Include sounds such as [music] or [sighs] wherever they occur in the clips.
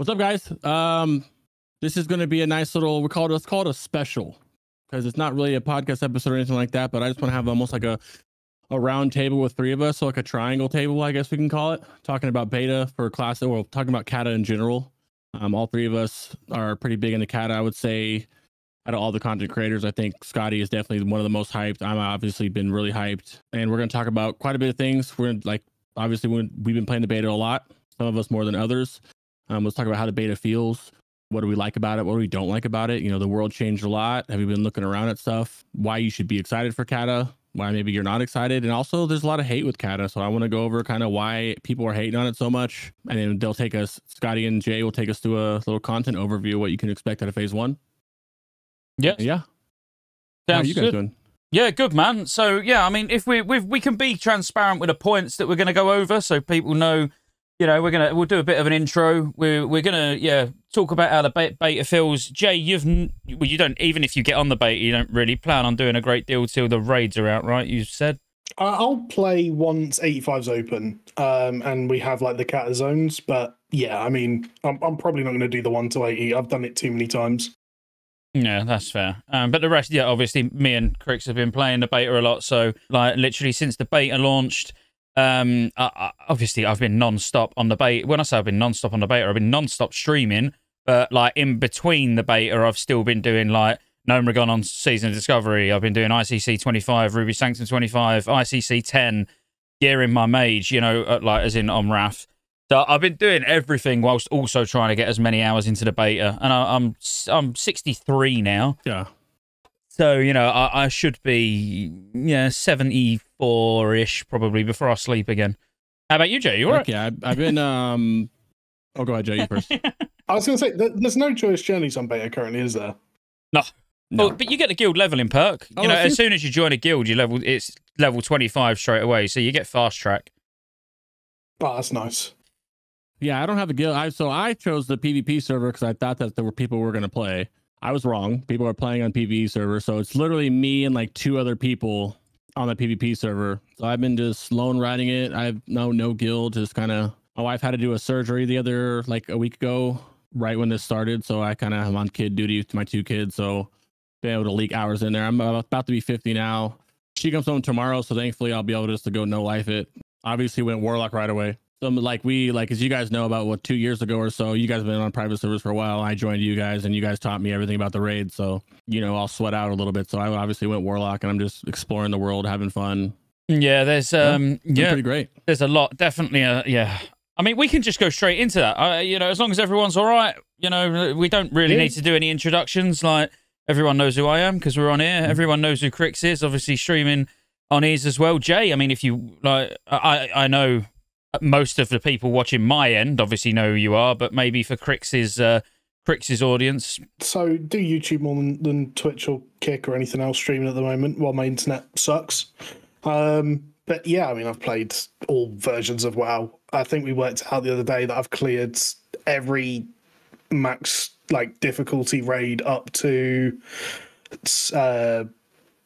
What's up, guys? Um, this is going to be a nice little. We call it. Let's call it a special because it's not really a podcast episode or anything like that. But I just want to have almost like a a round table with three of us, so like a triangle table, I guess we can call it, talking about beta for class. or talking about Cata in general. Um, all three of us are pretty big into Cata. I would say out of all the content creators, I think Scotty is definitely one of the most hyped. I'm obviously been really hyped, and we're going to talk about quite a bit of things. We're like obviously we've been playing the beta a lot. Some of us more than others. Um, let's talk about how the beta feels. What do we like about it? What do we don't like about it? You know, the world changed a lot. Have you been looking around at stuff? Why you should be excited for Cata? Why maybe you're not excited? And also, there's a lot of hate with Cata, so I want to go over kind of why people are hating on it so much. And then they'll take us, Scotty and Jay will take us through a little content overview of what you can expect out of Phase One. Yes. Yeah. How are you guys good. doing? Yeah, good man. So yeah, I mean, if we we we can be transparent with the points that we're going to go over, so people know, you know, we're gonna we'll do a bit of an intro. We're we're gonna yeah talk about how the beta feels. Jay, you've well, you don't even if you get on the beta, you don't really plan on doing a great deal till the raids are out, right? You said. I'll play once 85's open, um, and we have like the cat zones. But yeah, I mean, I'm, I'm probably not going to do the one to 80. I've done it too many times. Yeah, that's fair. Um, but the rest, yeah, obviously, me and Crix have been playing the beta a lot. So, like, literally since the beta launched, um, I, I, obviously, I've been non-stop on the beta. When I say I've been non-stop on the beta, I've been non-stop streaming. But like in between the beta, I've still been doing like Gnomeregan on Season of Discovery. I've been doing ICC 25, Ruby Sanctum 25, ICC 10, gearing my mage. You know, uh, like as in on Wrath. So I've been doing everything whilst also trying to get as many hours into the beta, and I, I'm I'm 63 now, Yeah. So you know I, I should be yeah 74 ish probably before I sleep again. How about you, Jay? You alright? Okay. I, I've been. Um. [laughs] Oh, go ahead, Jay. You first. I was going to say, th- there's no choice journeys on beta currently, is there? No. Well, but you get the guild leveling perk. Oh, you know, as soon as you join a guild, you level it's level 25 straight away, so you get fast track. Oh, that's nice. Yeah, I don't have a guild. I so I chose the PvP server because I thought that there were people who were going to play. I was wrong. People are playing on PvE server, so it's literally me and like two other people on the PvP server. So I've been just lone riding it. I've no no guild. Just kind of. My wife had to do a surgery the other like a week ago, right when this started. So I kind of am on kid duty to my two kids. So been able to leak hours in there. I'm about to be 50 now. She comes home tomorrow, so thankfully I'll be able just to go no life it. Obviously went warlock right away. Some like we like as you guys know about what two years ago or so, you guys have been on private servers for a while. I joined you guys and you guys taught me everything about the raid. So, you know, I'll sweat out a little bit. So I obviously went warlock and I'm just exploring the world, having fun. Yeah, there's um yeah, pretty great. there's a lot definitely uh, yeah. I mean, we can just go straight into that. Uh, you know, as long as everyone's all right, you know, we don't really Yeah. need to do any introductions. Like everyone knows who I am because we're on here. Everyone knows who Crix is. Obviously, streaming on ears as well. Jay, I mean, if you like, I I know most of the people watching my end obviously know who you are, but maybe for Crix's uh, Crix's audience, So, do YouTube more than, than Twitch or Kick or anything else streaming at the moment while my internet sucks. Um, but yeah, I mean, I've played all versions of WoW. I think we worked out the other day that I've cleared every max like difficulty raid up to uh,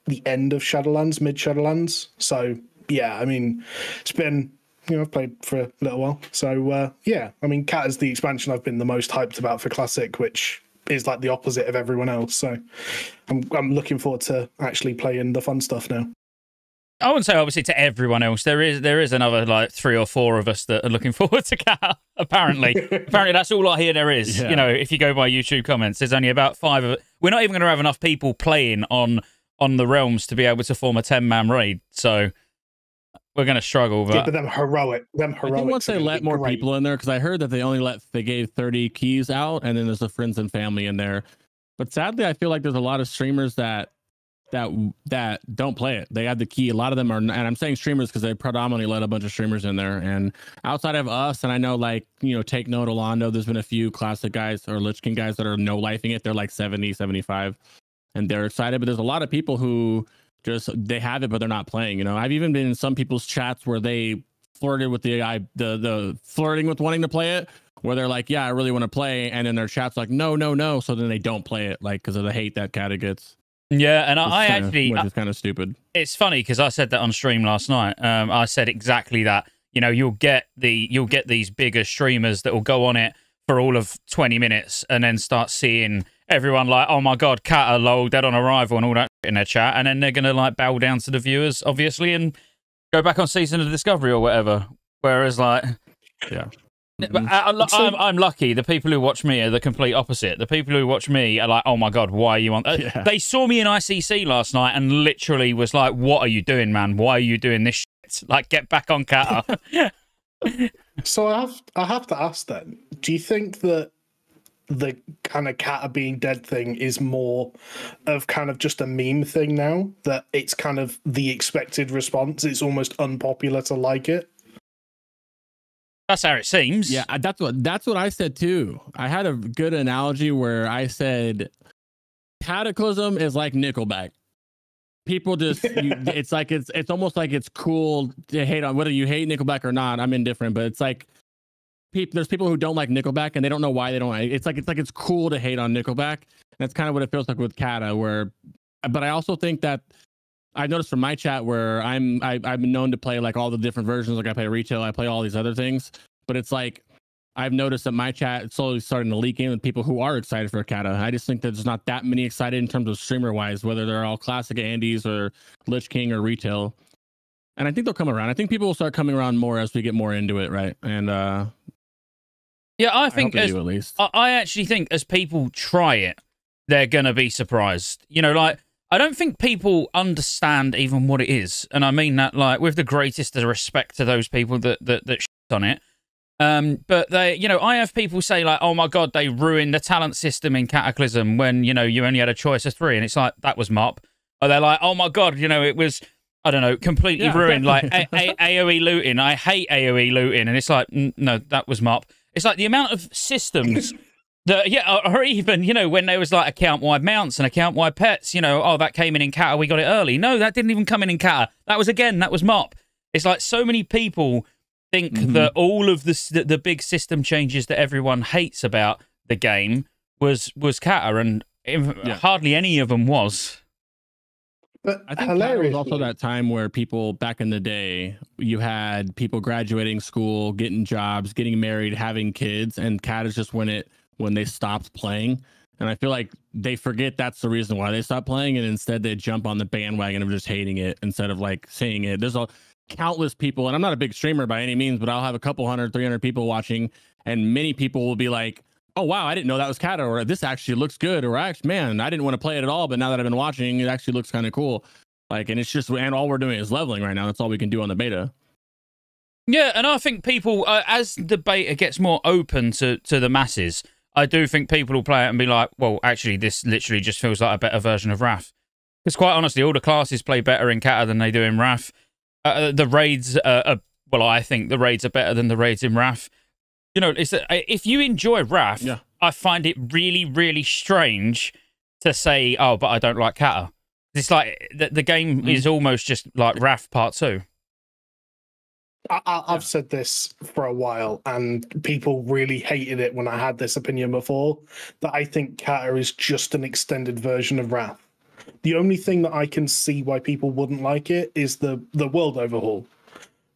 the end of Shadowlands, mid Shadowlands. So yeah, I mean, it's been you know I've played for a little while. So uh, yeah, I mean, Cat is the expansion I've been the most hyped about for Classic, which is like the opposite of everyone else. So I'm I'm looking forward to actually playing the fun stuff now. I wouldn't say obviously to everyone else. There is there is another like three or four of us that are looking [laughs] forward to Cat. Apparently, [laughs] apparently that's all I hear there is. Yeah. You know, if you go by YouTube comments, there's only about five of it. We're not even going to have enough people playing on on the realms to be able to form a ten man raid. So we're going to struggle. Yeah, But but them heroic, them I heroic. think once they let more people in there, because I heard that they only let they gave 30 keys out, and then there's the friends and family in there. But sadly, I feel like there's a lot of streamers that that that don't play it. They have the key. A lot of them are, and I'm saying streamers because they predominantly let a bunch of streamers in there. And outside of us, and I know like you know, take note, Alondo. There's been a few classic guys or Lich King guys that are no lifing it. They're like 70, 75, and they're excited. But there's a lot of people who just they have it, but they're not playing. You know, I've even been in some people's chats where they flirted with the guy, the the flirting with wanting to play it, where they're like, "Yeah, I really want to play," and then their chat's like, "No, no, no." So then they don't play it, like because of the hate that Cata gets. yeah, and I, I kinda- actually which is kind of stupid. it's funny because I said that on stream last night. Um, I said exactly that. You know, you'll get the you'll get these bigger streamers that will go on it for all of 20 minutes and then start seeing everyone like, oh my god, Cata, lol, dead on arrival and all that in their chat, and then they're gonna like bow down to the viewers, obviously, and go back on season of Discovery or whatever. Whereas like, Yeah. but Mhm. I, I, I'm, I'm lucky. The people who watch me are the complete opposite. The people who watch me are like, oh my god, why are you on? Uh, Yeah. They saw me in ICC last night and literally was like, what are you doing, man? Why are you doing this? Shit? Like, get back on Cata. [laughs] So I have I have to ask then, do you think that the kind of Cata being dead thing is more of kind of just a meme thing now? That it's kind of the expected response. It's almost unpopular to like it. That's how it seems. Yeah, that's what that's what I said too. I had a good analogy where I said Cataclysm is like Nickelback. People just [laughs] you, it's like it's it's almost like it's cool to hate on whether you hate Nickelback or not. I'm indifferent, but it's like people there's people who don't like Nickelback and they don't know why they don't. like It's like it's like it's cool to hate on Nickelback. And that's kind of what it feels like with Cata. Where, but I also think that I've noticed from my chat where I'm I, I've been known to play like all the different versions. Like I play retail, I play all these other things. But it's like I've noticed that my chat is slowly starting to leak in with people who are excited for Cata. I just think that there's not that many excited in terms of streamer wise, whether they're all classic Andes or Lich King or retail. And I think they'll come around. I think people will start coming around more as we get more into it, right? And uh yeah. I I think hope they as, do at least. I, I actually think as people try it, they're gonna be surprised. You know, like I don't think people understand even what it is, and I mean that like with the greatest of respect to those people that that that shit on it. Um, but they, you know, I have people say like, "Oh my god, they ruined the talent system in Cataclysm when you know you only had a choice of three, and it's like that was MoP. Or they're like, "Oh my god, you know, it was." I don't know, completely Yeah, ruined. Like [laughs] a- a- AOE looting, I hate AOE looting, and it's like, "N- no, that was MoP. It's like the amount of systems [laughs] that, yeah, or- or even you know when there was like account wide mounts and account wide pets. You know, oh that came in in Cata, we got it early. No, that didn't even come in in Cata. That was again, that was MoP. It's like so many people think Mhm. that all of the, the the big system changes that everyone hates about the game was was Cata, and Yeah. hardly any of them was. But I think hilarious. was also that time where people back in the day, you had people graduating school, getting jobs, getting married, having kids, and Cat is just when it when they stopped playing. And I feel like they forget that's the reason why they stopped playing, and instead they jump on the bandwagon of just hating it instead of like seeing it. There's a countless people, and I'm not a big streamer by any means, but I'll have a couple hundred, 300 people watching, and many people will be like, oh wow, I didn't know that was Cata, or this actually looks good, or actually, man, I didn't want to play it at all, but now that I've been watching, it actually looks kind of cool. Like, and it's just, and all we're doing is leveling right now. That's all we can do on the beta. Yeah, and I think people, uh, as the beta gets more open to, to the masses, I do think people will play it and be like, well, actually, this literally just feels like a better version of Wrath. Because quite honestly, all the classes play better in Cata than they do in Wrath. Uh, the raids, uh, are, well, I think the raids are better than the raids in Wrath. You know, it's that if you enjoy Wrath, Yeah. I find it really, really strange to say, oh, but I don't like Cata. It's like the, the game Mm. is almost just like Wrath Part 2. I, I, I've said this for a while, and people really hated it when I had this opinion before. That I think Cata is just an extended version of Wrath. The only thing that I can see why people wouldn't like it is the the world overhaul.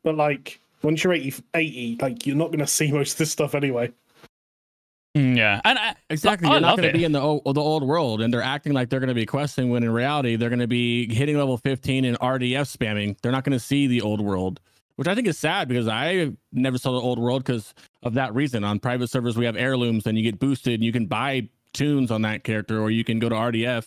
But like once you're 80, 80 like you're not going to see most of this stuff anyway. Mm, Yeah, and uh, Exactly. I You're not going to be in the old, the old world, and they're acting like they're going to be questing when in reality they're going to be hitting level 15 and RDF spamming. They're not going to see the old world, which I think is sad because I never saw the old world because of that reason. On private servers, we have heirlooms, and you get boosted, and you can buy tunes on that character, or you can go to RDF.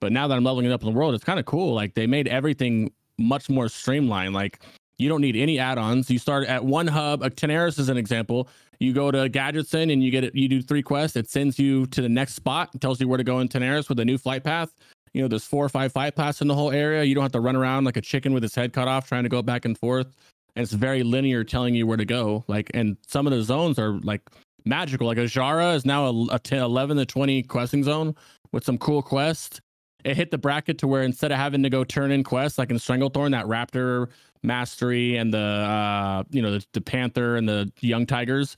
But now that I'm leveling it up in the world, it's kind of cool. Like they made everything much more streamlined. Like you don't need any add-ons. You start at one hub. Uh, Tanaris is an example. You go to Gadgetzan and you get it. You do three quests. It sends you to the next spot. Tells you where to go in Tanaris with a new flight path. You know, there's four or five flight paths in the whole area. You don't have to run around like a chicken with its head cut off trying to go back and forth. And it's very linear, telling you where to go. Like, and some of the zones are like magical. Like Azshara is now a, a 10, 11 to 20 questing zone with some cool quests. It hit the bracket to where instead of having to go turn in quests like in Stranglethorn, that Raptor mastery and the uh you know the, the panther and the young tigers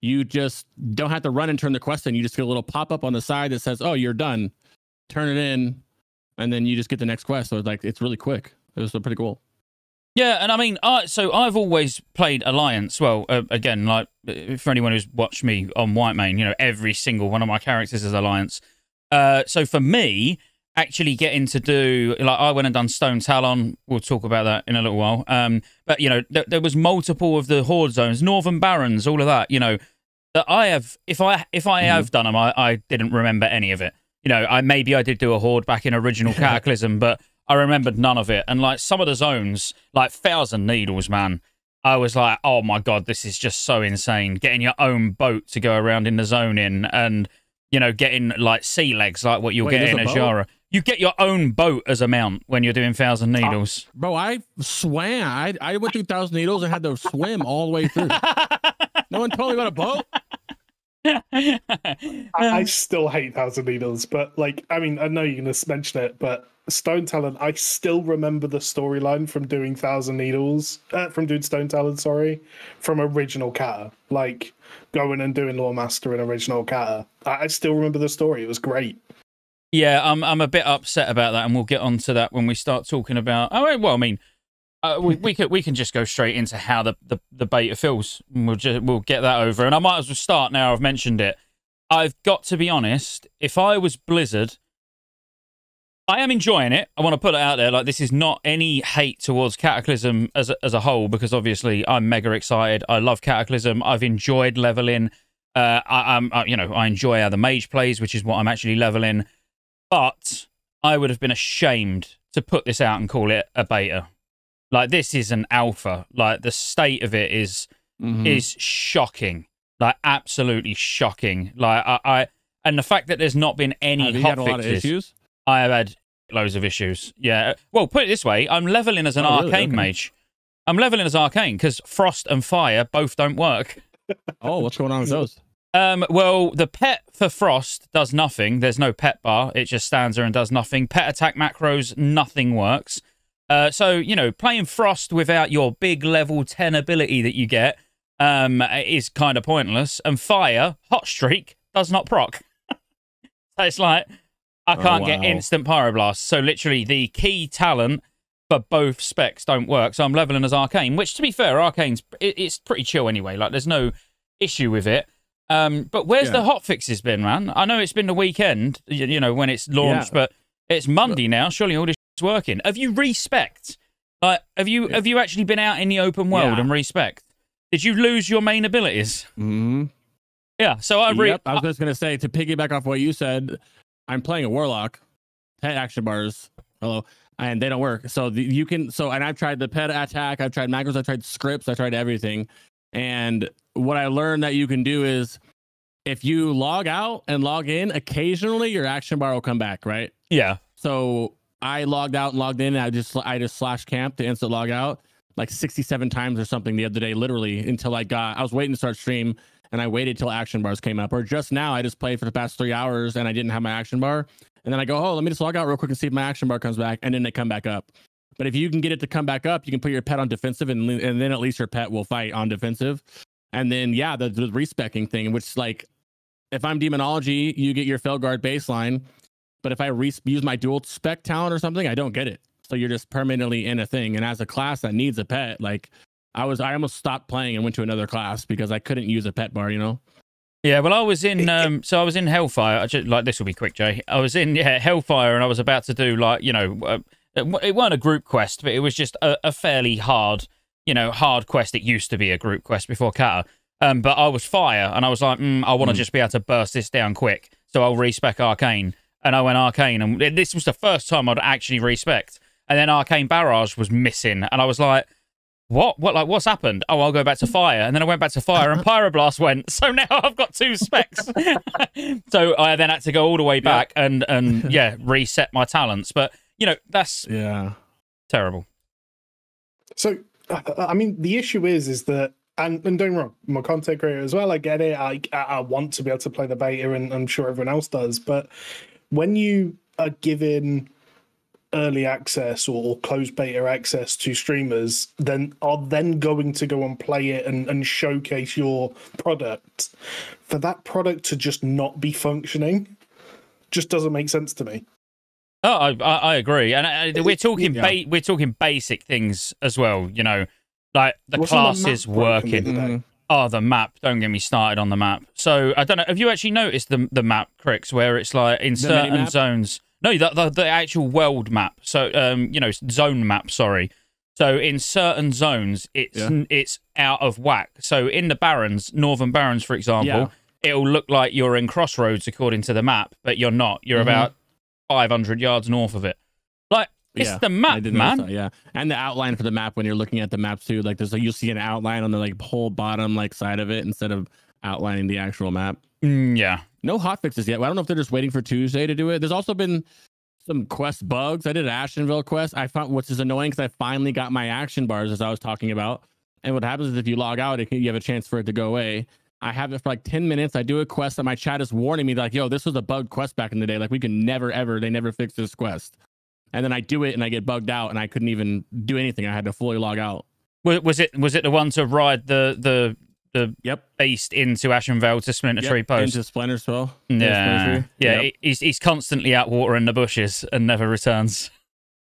you just don't have to run and turn the quest in. You just get a little pop-up on the side that says oh you're done. Turn it in and then you just get the next quest. So it's like it's really quick. It was pretty cool. Yeah, and I mean, I, so I've always played Alliance. Well, uh, again, like uh, for anyone who's watched me on Whitemane, you know, every single one of my characters is Alliance. Uh, so for me, actually getting to do like I went and done Stonetalon. We'll talk about that in a little while. Um, but you know, th- there was multiple of the Horde zones, Northern Barrens, all of that. You know, that I have. If I if I Mhm. have done them, I, I didn't remember any of it. You know, I maybe I did do a Horde back in original [laughs] Cataclysm, but I remembered none of it. And like some of the zones, like Thousand Needles, man. I was like, oh my god, this is just so insane. Getting your own boat to go around in the zone in, and you know, getting like sea legs, like what you'll Wait, get in a boat? Azshara. You get your own boat as a mount when you're doing Thousand Needles. Bro, I swam. I, I went through Thousand Needles and had to swim all the way through. [laughs] No one told me about a boat. I, I still hate Thousand Needles, but like, I mean, I know you're gonna mention it, but Stonetalon, I still remember the storyline from doing Thousand Needles, uh, from doing Stonetalon, sorry, from original Cata, like going and doing Lawmaster in original Cata. I, I still remember the story. It was great. Yeah, I'm I'm a bit upset about that, and we'll get onto that when we start talking about. Oh, well, I mean, uh, we we can we can just go straight into how the the, the beta feels. We'll just we'll get that over, and I might as well start now. I've mentioned it. I've got to be honest. If I was Blizzard, I am enjoying it. I want to put it out there. Like this is not any hate towards Cataclysm as a, as a whole, because obviously I'm mega excited. I love Cataclysm. I've enjoyed leveling. Uh, I, I'm I, you know I enjoy how the mage plays, which is what I'm actually leveling but I would have been ashamed to put this out and call it a beta. Like this is an alpha. Like the state of it is Mhm. is shocking. Like absolutely shocking. Like I, I and the fact that there's not been any Have you hot had a lot of fixes. issues? I have had loads of issues. Yeah. Well, put it this way: I'm leveling as an Oh, really? arcane Okay. mage. I'm leveling as arcane because frost and fire both don't work. [laughs] Oh, what's going on with [laughs] those? Um, well, the pet for Frost does nothing. There's no pet bar. It just stands there and does nothing. Pet attack macros, nothing works. Uh, so, you know, playing Frost without your big level 10 ability that you get um, is kind of pointless. And Fire, Hot Streak, does not proc. [laughs] so it's like, I Oh, can't get wow. instant Pyroblast. So, literally, the key talent for both specs don't work. So, I'm leveling as Arcane, which, to be fair, Arcane's it, it's pretty chill anyway. Like, there's no issue with it. Um, but where's Yeah. the hot fixes been, man? I know it's been the weekend, you, you know, when it's launched, Yeah. but it's Monday now. Surely all this is working. Have you respect? Like, have you have you actually been out in the open world Yeah. and respect? Did you lose your main abilities? hmm Yeah. So I re- yep, I was just gonna say to piggyback off what you said. I'm playing a warlock, pet action bars. Hello, and they don't work. So the, you can so and I've tried the pet attack. I've tried macros. I've tried scripts. I tried everything. And what I learned that you can do is if you log out and log in, occasionally your action bar will come back. Right. yeah. So I logged out and logged in. And I just I just slash camp to instant log out like 67 times or something the other day, literally until I got. I was waiting to start stream, and I waited till action bars came up. Or just now, I just played for the past three hours and I didn't have my action bar, and then I go, oh, let me just log out real quick and see if my action bar comes back, and then they come back up. But if you can get it to come back up, you can put your pet on defensive, and and then at least your pet will fight on defensive. And then yeah, the, the respecking thing, which like if I'm demonology, you get your Felguard baseline. But if I re- use my dual spec talent or something, I don't get it. So you're just permanently in a thing. And as a class that needs a pet, like I was, I almost stopped playing and went to another class because I couldn't use a pet bar. You know? Yeah, well, I was in. Um, so I was in Hellfire. I just, like this will be quick, Jay. I was in yeah Hellfire, and I was about to do like you know, uh, it w- it weren't a group quest, but it was just a, a fairly hard, you know, hard quest. It used to be a group quest before Cata. Um, but I was fire, and I was like, mm, I want to Mm. just be able to burst this down quick, so I'll respec Arcane, and I went Arcane, and this was the first time I'd actually respect. And then Arcane Barrage was missing, and I was like, what? What? Like, what's happened? Oh, I'll go back to fire, and then I went back to fire, and [laughs] Pyroblast went. [laughs] So now I've got two specs. [laughs] so I then had to go all the way back and and yeah, reset my talents. But you know, that's Yeah. terrible. So, uh, I mean, the issue is, is that, and, and don't wrong, I'm a content creator as well. I get it. I, I want to be able to play the beta, and I'm sure everyone else does. But when you are given early access or closed beta access to streamers, then are then going to go and play it and, and showcase your product. For that product to just not be functioning, just doesn't make sense to me. Oh, I, I, I agree, and uh, we're talking Yeah. ba- we're talking basic things as well. You know, like the Wasn't the class is the working. other? Mhm. Oh, the map! Don't get me started on the map. So I don't know. Have you actually noticed the the map, Crix, where it's like in certain zones? No, the, the the actual world map. So um, you know, zone map. Sorry. So in certain zones, it's Yeah. it's out of whack. So in the Barrens, Northern Barrens, for example, Yeah. it'll look like you're in Crossroads according to the map, but you're not. You're Mhm. about 500 yards north of it. Like it's Yeah, the map, man. that, yeah, and the outline for the map when you're looking at the map too, like there's like you'll see an outline on the like whole bottom like side of it instead of outlining the actual map. Mm, yeah. No hot fixes yet. I don't know if they're just waiting for Tuesday to do it. There's also been some quest bugs. I did an Ashenvale quest. I found which is annoying because I finally got my action bars as I was talking about. And what happens is if you log out, it, you have a chance for it to go away. I have it for like 10 minutes. I do a quest and my chat is warning me like, yo, this was a bug quest back in the day. Like we can never ever, they never fixed this quest. And then I do it and I get bugged out and I couldn't even do anything. I had to fully log out. Was, was it was it the one to ride the the the Yep. beast into Ashenvale to Splinter Tree Yep, Post? Into Splinter Spell. Yeah, yeah. Yep. he- He's he's constantly out watering the bushes and never returns.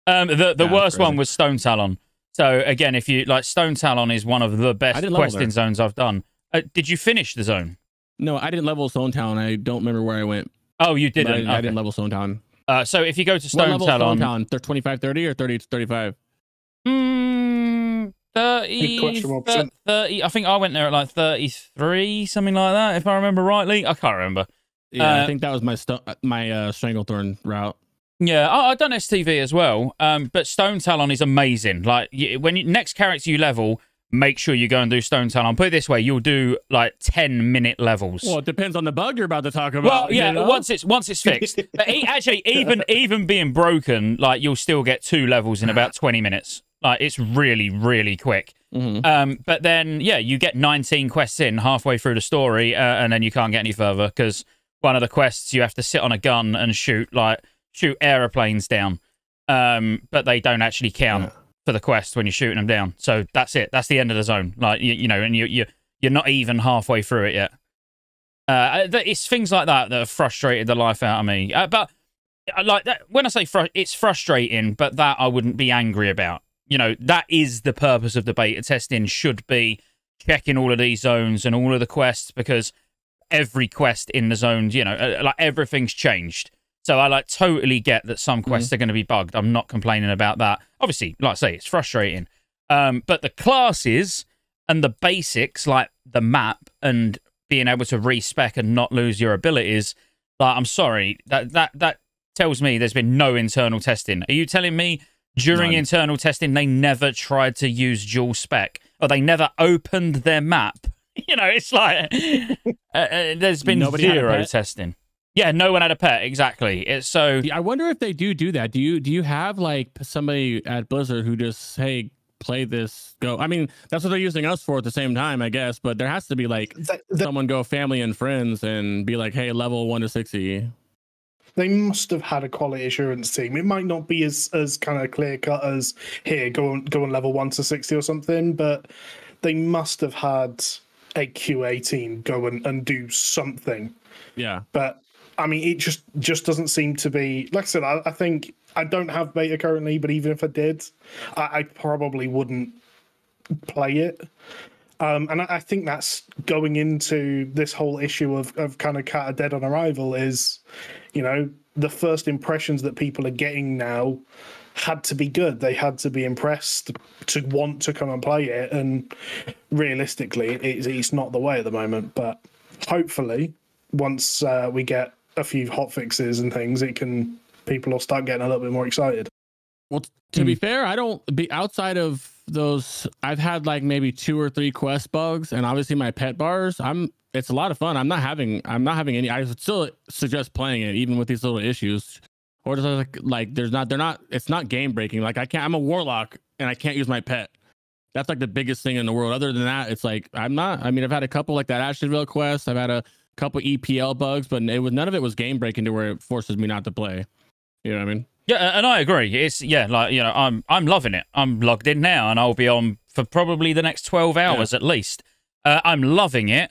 Um, the the Yeah, worst crazy. one was Stonetalon. So again, if you like Stone Talon is one of the best questing zones I've done. Uh, did you finish the zone? No, I didn't level Stone Town. I don't remember where I went. Oh, you didn't. I Okay. didn't level Stone Town. Uh, so if you go to What Stone level is Stone Town? They're 25, 30 or 30 to 35? Mm, 30, question mark thir- percent. 30, I think I went there at like 33, something like that, if I remember rightly. I can't remember. Yeah, Uh, I think that was my sto- my uh, Stranglethorn route. Yeah, I, I've done STV as well, um, but Stonetalon is amazing. Like, you, when you, next character you level, make sure you go and do Stone Town. I'll Put it this way, you'll do like 10 minute levels. Well, it depends on the bug you're about to talk about. Well, yeah. you know? Once it's once it's fixed, [laughs] but e- actually, even even being broken, like you'll still get two levels in about twenty minutes. Like it's really really quick. Mhm. Um, but then yeah, you get nineteen quests in halfway through the story, uh, and then you can't get any further because one of the quests you have to sit on a gun and shoot like shoot aeroplanes down. Um, but they don't actually count Yeah. For the quest when you're shooting them down. So that's it. That's the end of the zone. Like you, you know, and you you you're not even halfway through it yet. Uh, it's things like that that have frustrated the life out of me. Uh, but uh, like that, when I say fru- it's frustrating, but that I wouldn't be angry about. You know, that is the purpose of the beta testing. Should be checking all of these zones and all of the quests because every quest in the zones, you know, uh, like everything's changed. So I like totally get that some quests are going to be bugged. I'm not complaining about that. Obviously, like I say, it's frustrating. Um, but the classes and the basics, like the map and being able to respec and not lose your abilities, like I'm sorry, that that that tells me there's been no internal testing. Are you telling me during internal testing they never tried to use dual spec or they never opened their map? [laughs] You know, it's like [laughs] uh, uh, there's been Nobody zero testing. Yeah, no one had a pet. Exactly. It's so I wonder if they do do that. Do you do you have like somebody at Blizzard who just hey play this go? I mean, that's what they're using us for at the same time, I guess. But there has to be like They, they, someone go family and friends and be like, hey, level one to sixty. they must have had a quality assurance team. It might not be as as kind of clear cut as here go on go on level one to sixty or something, but they must have had a QA team go and, and do something. Yeah, But I mean, it just just doesn't seem to be. Like I said, I, I think I don't have beta currently, but even if I did, I, I probably wouldn't play it. Um, and I, I think that's going into this whole issue of, of kind of cat dead on arrival is, you know, the first impressions that people are getting now had to be good. They had to be impressed to want to come and play it. And realistically, it's, it's not the way at the moment. But hopefully, once uh, we get a few hot fixes and things, it can people will start getting a little bit more excited. Well, to be hmm. fair, I don't be outside of those. I've had like maybe two or three quest bugs, and obviously my pet bars. I'm. It's a lot of fun. I'm not having. I'm not having any. I would still suggest playing it, even with these little issues. Or just like like there's not. They're not. It's not game breaking. Like I can't. I'm a warlock, and I can't use my pet. That's like the biggest thing in the world. Other than that, it's like I'm not. I mean, I've had a couple like that Ashenvale quest. I've had a couple EPL bugs, but it was none of it was game breaking to where it forces me not to play. You know what I mean? Yeah, and I agree. It's yeah, like you know, I'm I'm loving it. I'm logged in now, and I'll be on for probably the next twelve hours at least. Uh, I'm loving it,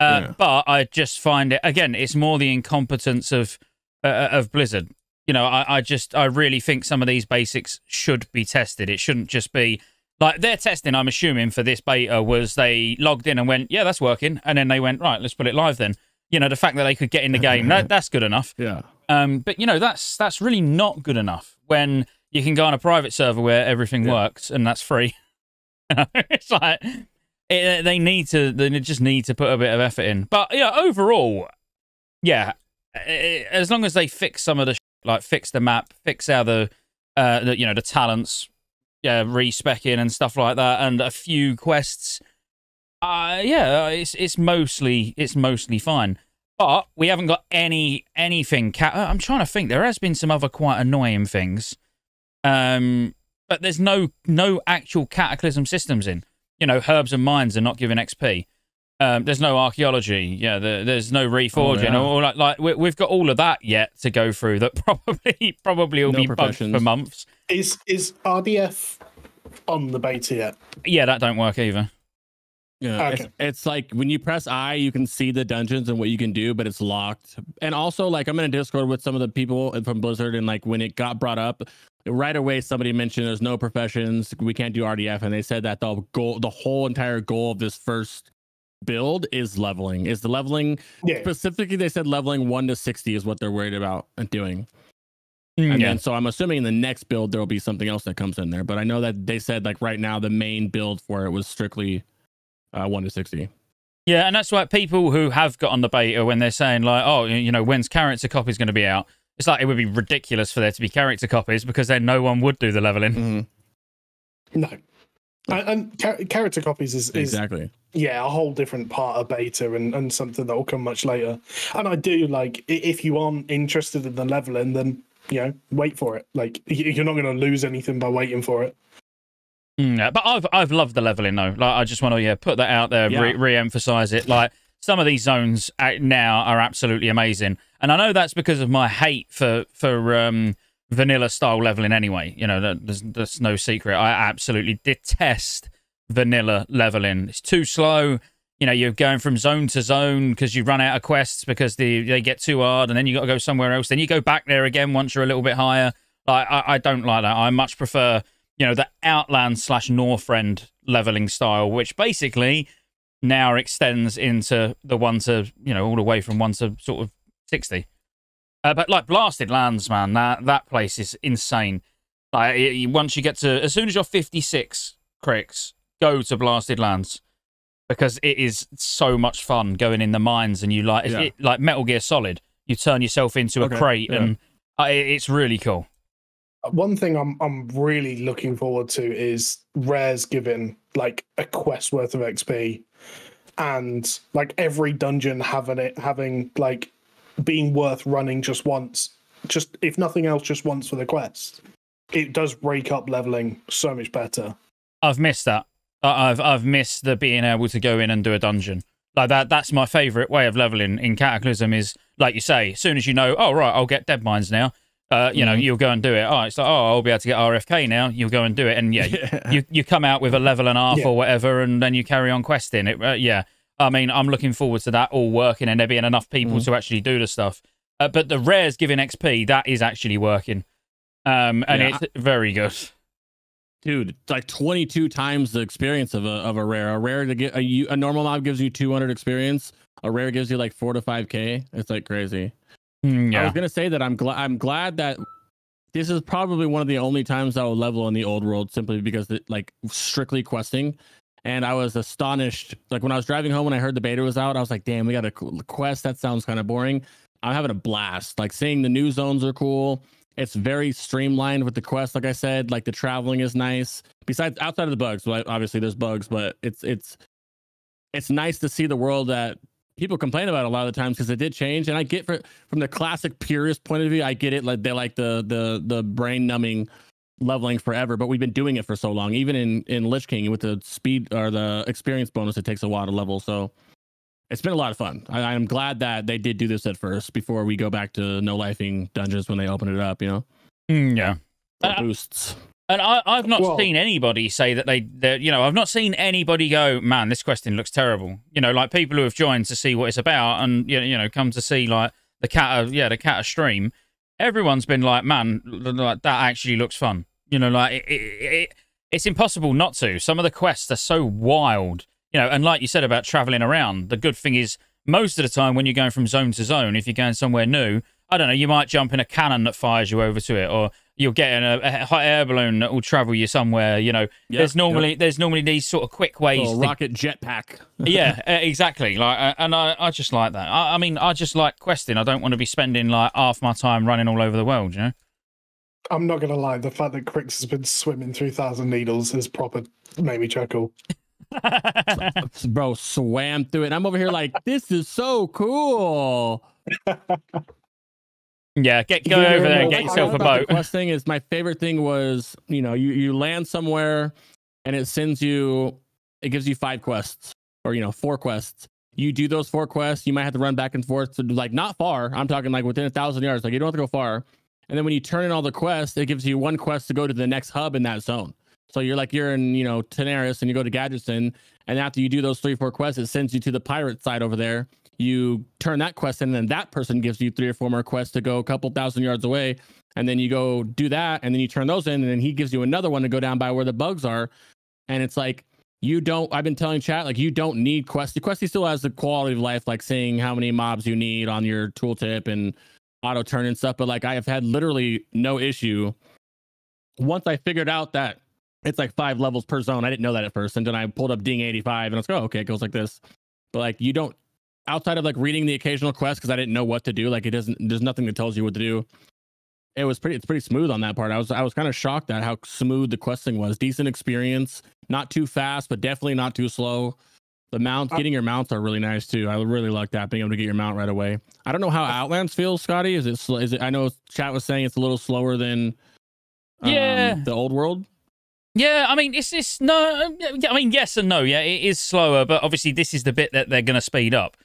uh, Yeah. but I just find it again. It's more the incompetence of uh, of Blizzard. You know, I, I just I really think some of these basics should be tested. It shouldn't just be like their testing. I'm assuming for this beta was they logged in and went, yeah, that's working, and then they went right, let's put it live. Then you know the fact that they could get in the game that, [laughs] that's good enough. Yeah. Um, but you know that's that's really not good enough when you can go on a private server where everything Yeah. works and that's free. [laughs] it's like it, they need to they just need to put a bit of effort in. But yeah, overall, yeah, eh, as long as they fix some of the sh- like fix the map, fix how the uh the, you know the talents, yeah, respecking and stuff like that, and a few quests. Uh yeah, it's it's mostly it's mostly fine. But we haven't got any anything. Ca- uh, I'm trying to think. There has been some other quite annoying things, um, but there's no no actual cataclysm systems in. You know, herbs and mines are not giving XP. Um, there's no archaeology. Yeah, there, there's no reforging. yeah. Or like, like we, we've got all of that yet to go through. That [laughs] probably probably will No be bugged for months. Is is RDF on the beta yet? Yeah, that don't work either. Yeah, Okay. it's, it's like when you press I, you can see the dungeons and what you can do, but it's locked. And also, like I'm in a Discord with some of the people from Blizzard, and like when it got brought up, right away somebody mentioned there's no professions, we can't do RDF, and they said that the goal, the whole entire goal of this first build is leveling. Is the leveling Yeah. specifically? They said leveling one to sixty is what they're worried about doing. Mm, And yeah. then, so I'm assuming in the next build there will be something else that comes in there. But I know that they said like right now the main build for it was strictly uh, one to sixty. Yeah, and that's why people who have got on the beta when they're saying like, "Oh, you know, when's character copies going to be out?" It's like it would be ridiculous for there to be character copies because then no one would do the leveling. Mm-hmm. No. And, and char- character copies is, is Exactly. yeah a whole different part of beta and, and something that will come much later. And I do like if you aren't interested in the leveling, then you know wait for it. Like you're not going to lose anything by waiting for it. Mm, yeah, but I've I've loved the leveling though. Like I just want to yeah put that out there, Yeah. re- re-emphasize it. Like some of these zones now are absolutely amazing, and I know that's because of my hate for for um, vanilla style leveling. Anyway, you know that, there's that's no secret. I absolutely detest vanilla leveling. It's too slow. You know, you're going from zone to zone because you run out of quests because the, they get too hard, and then you got to go somewhere else. Then you go back there again once you're a little bit higher. Like I, I don't like that. I much prefer you know, the Outland slash Northrend leveling style, which basically now extends into the one to, you know, all the way from one to sort of 60. Uh, but like Blasted Lands, man, that, that place is insane. Like, it, once you get to, as soon as you're 56, Crix, go to Blasted Lands because it is so much fun going in the mines and you like, Yeah. it, like Metal Gear Solid, you turn yourself into Okay, a crate yeah. and uh, it- it's really cool. One thing I'm I'm really looking forward to is rares giving like a quest worth of XP, and like every dungeon having it having like being worth running just once, just if nothing else, just once for the quest. It does break up leveling so much better. I've missed that. I've I've missed the being able to go in and do a dungeon like that. That's my favorite way of leveling in Cataclysm. Is like you say, as soon as you know, oh right, I'll get Deadmines now. Uh, you know, Mhm. you'll go and do it. Oh, it's like, oh, I'll be able to get RFK now. You'll go and do it, and yeah, [laughs] Yeah. you you come out with a level and a half Yeah. or whatever, and then you carry on questing. It, uh, yeah. I mean, I'm looking forward to that all working and there being enough people Mhm. to actually do the stuff. Uh, but the rares giving XP, that is actually working, um, and Yeah. it's very good. dude it's like 22 times the experience of a of a rare a rare to get a, a normal mob gives you 200 experience a rare gives you like 4 to 5k it's like crazy Mm, i was gonna say that i'm glad i'm glad that this is probably one of the only times i will level in the old world simply because it like strictly questing. And i was astonished like when i was driving home when i heard the beta was out i was like damn we got a quest. That sounds kind of boring. I'm having a blast. Like seeing the new zones are cool. It's very streamlined with the quest like i said. Like the traveling is nice. Besides outside of the bugs well, obviously there's bugs but it's it's it's nice to see the world that people complain about a lot of the times because it did change and i get for, from the classic purist point of view i get it like they like the the the brain numbing leveling forever but we've been doing it for so long even in in lich king with the speed or the experience bonus it takes a while to level so it's been a lot of fun. I, i'm glad that they did do this at first before we go back to no lifing dungeons when they open it up you know? Mm, yeah. Uh, boosts And I, I've not Well- seen anybody say that they, you know, I've not seen anybody go, man, this question looks terrible. You know, like people who have joined to see what it's about and, you know, you know come to see like the cat, yeah, the cat stream. everyone's been like, man, like that actually looks fun. You know, like it, it, it, it's impossible not to. Some of the quests are so wild, you know, and like you said about traveling around, the good thing is most of the time when you're going from zone to zone, if you're going somewhere new, I don't know, you might jump in a cannon that fires you over to it, or you'll get in a, a hot air balloon that will travel you somewhere. You know, Yep, there's normally yep. there's normally these sort of quick ways. Little to- rocket jetpack. [laughs] yeah, uh, exactly. Like, uh, and I, I just like that. I, I mean, I just like questing. I don't want to be spending like half my time running all over the world. You know. I'm not gonna lie, the fact that Crix has been swimming through Thousand Needles has proper made me chuckle. [laughs] Bro, swam through it. I'm over here like, this is so cool. [laughs] yeah, get go Yeah, over there and get yourself a boat. the quest thing is my favorite thing was, you know, you, you land somewhere and it sends you, it gives you five quests or, you know, four quests. You do those four quests. You might have to run back and forth to like not far. I'm talking like within a thousand yards. Like you don't have to go far. And then when you turn in all the quests, it gives you one quest to go to the next hub in that zone. So you're like you're in, you know, Tanaris and you go to Gadgetzan, and after you do those three, four quests, it sends you to the pirate side over there. You turn that quest in, and then that person gives you three or four more quests to go a couple thousand yards away. And then you go do that, and then you turn those in, and then he gives you another one to go down by where the bugs are. And it's like you don't I've been telling chat, like you don't need Questie. Questie still has the quality of life, like saying how many mobs you need on your tooltip and auto turn and stuff. But like I have had literally no issue. Once I figured out that it's like five levels per zone. I didn't know that at first. And then I pulled up Ding 85 and I was like, oh, okay, it goes like this. But like you don't outside of like reading the occasional quest because I didn't know what to do. Like it doesn't there's nothing that tells you what to do. It was pretty it's pretty smooth on that part. I was I was kind of shocked at how smooth the questing was. Decent experience, not too fast, but definitely not too slow. The mounts, Uh, getting your mounts are really nice too. I really like that being able to get your mount right away. I don't know how Outlands feels, Scotty. Is it is it? I know chat was saying it's a little slower than um, Yeah. the old world. Yeah, I mean, it's it's no. I mean, yes and no. Yeah, it is slower, but obviously this is the bit that they're going to speed up.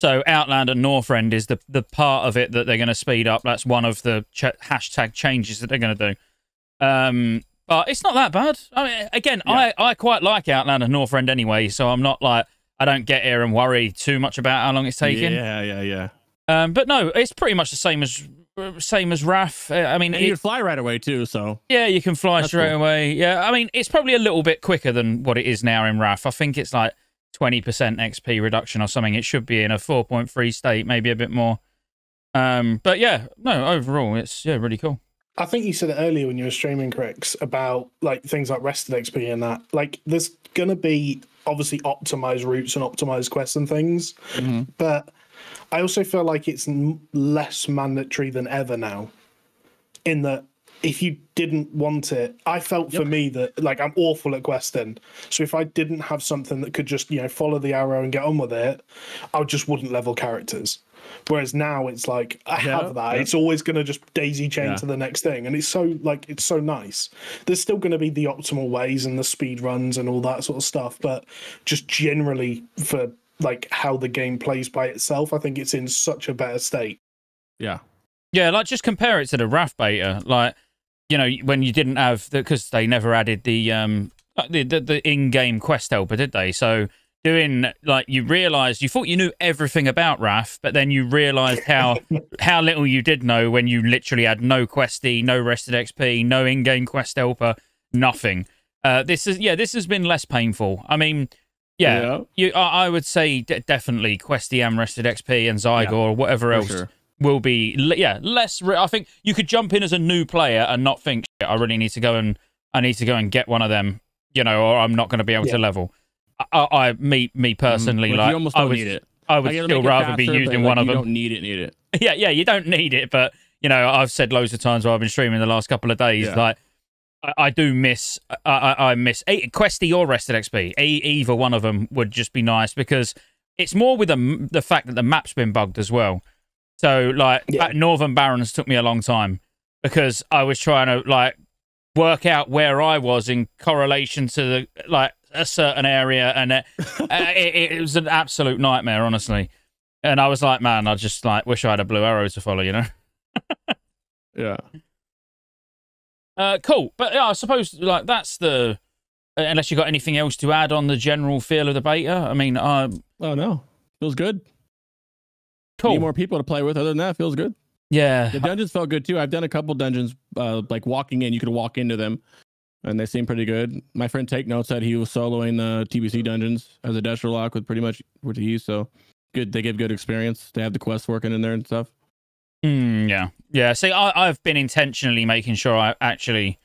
So Outlander Northrend is the the part of it that they're going to speed up. That's one of the ch- hashtag changes that they're going to do. Um, but it's not that bad. I mean, again, Yeah. I I quite like Outlander Northrend anyway, so I'm not like I don't get here and worry too much about how long it's taking. Yeah, yeah, yeah. Um, but no, it's pretty much the same as same as RAF. Uh, I mean, you can fly right away too. So yeah, you can fly That's straight cool. away. Yeah, I mean, it's probably a little bit quicker than what it is now in RAF. I think it's like 20% XP reduction or something. It should be in a 4.3 state, maybe a bit more. Um, but yeah, no, overall, it's yeah, really cool. I think you said it earlier when you were streaming, Crix, about like things like rested XP and that. Like, there's gonna be obviously optimized routes and optimized quests and things, but I also feel like it's n- less mandatory than ever now. In that, if you didn't want it, I felt for me that like I'm awful at questing. So if I didn't have something that could just you know follow the arrow and get on with it, I just wouldn't level characters. Whereas now it's like I Yeah, have that. yeah. It's always going to just daisy chain Yeah. to the next thing, and it's so like it's so nice. There's still going to be the optimal ways and the speed runs and all that sort of stuff, but just generally for like how the game plays by itself, I think it's in such a better state. yeah, Yeah, like just compare it to the RAF beta. Like, you know, when you didn't have because they never added the um the, the the in-game quest helper, did they? So doing like you realized you thought you knew everything about RAF, but then you realized how [laughs] how little you did know when you literally had no questie, no rested XP, no in-game quest helper, nothing. Uh, this is yeah, this has been less painful. I mean, yeah, Yeah. you I, I would say de- definitely questie and rested XP and Zygor Yeah, or whatever else sure. Will be yeah less. I think you could jump in as a new player and not think "Shit, I really need to go and I need to go and get one of them, you know, or I'm not going to be able Yeah. to level. I, I me me mm. personally Like, like you almost I don't would need it. I would still rather be faster, but, using like, one of you them. Don't need it. Need it. [laughs] yeah, yeah, you don't need it, but you know, I've said loads of times while I've been streaming the last couple of days, Yeah. like I, I do miss, I, I, I miss a, Questie or Rested XP. E, either one of them would just be nice because it's more with the the fact that the map's been bugged as well. So like Yeah. Northern Barrens took me a long time because I was trying to like work out where I was in correlation to the like a certain area, and it, [laughs] uh, it, it was an absolute nightmare, honestly. And I was like, man, I just like wish I had a blue arrow to follow, you know. [laughs] Yeah. Uh, cool, but yeah, I suppose like that's the. Unless you got anything else to add on the general feel of the beta, I mean, uh, Oh no, feels good. Cool. Need more people to play with. Other than that, feels good. Yeah. The dungeons felt good too. I've done a couple dungeons, uh, like walking in. You could walk into them, and they seem pretty good. My friend Take Note said he was soloing the TBC dungeons as a Destro lock with pretty much with ease. So good. They give good experience. They have the quest working in there and stuff. Mm, yeah. Yeah. See, I, I've been intentionally making sure I actually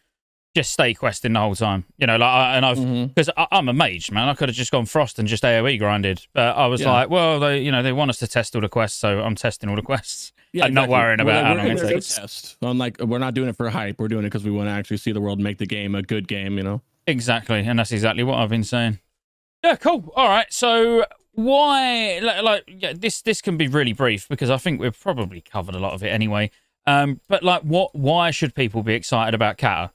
just stay questing the whole time. You know, like, I, and I've because I'm a mage, man. I could have just gone frost and just AOE grinded, but I was Yeah. like, well, they, you know, they want us to test all the quests, so I'm testing all the quests. Yeah, I'm not worrying We're about like, how we're long it takes. test. like, we're not doing it for hype. We're doing it because we want to actually see the world make the game a good game. You know. Exactly, and that's exactly what I've been saying. Yeah, cool. All right, so why, like, like yeah, this this can be really brief because I think we've probably covered a lot of it anyway. Um, but like, what? Why should people be excited about Cata?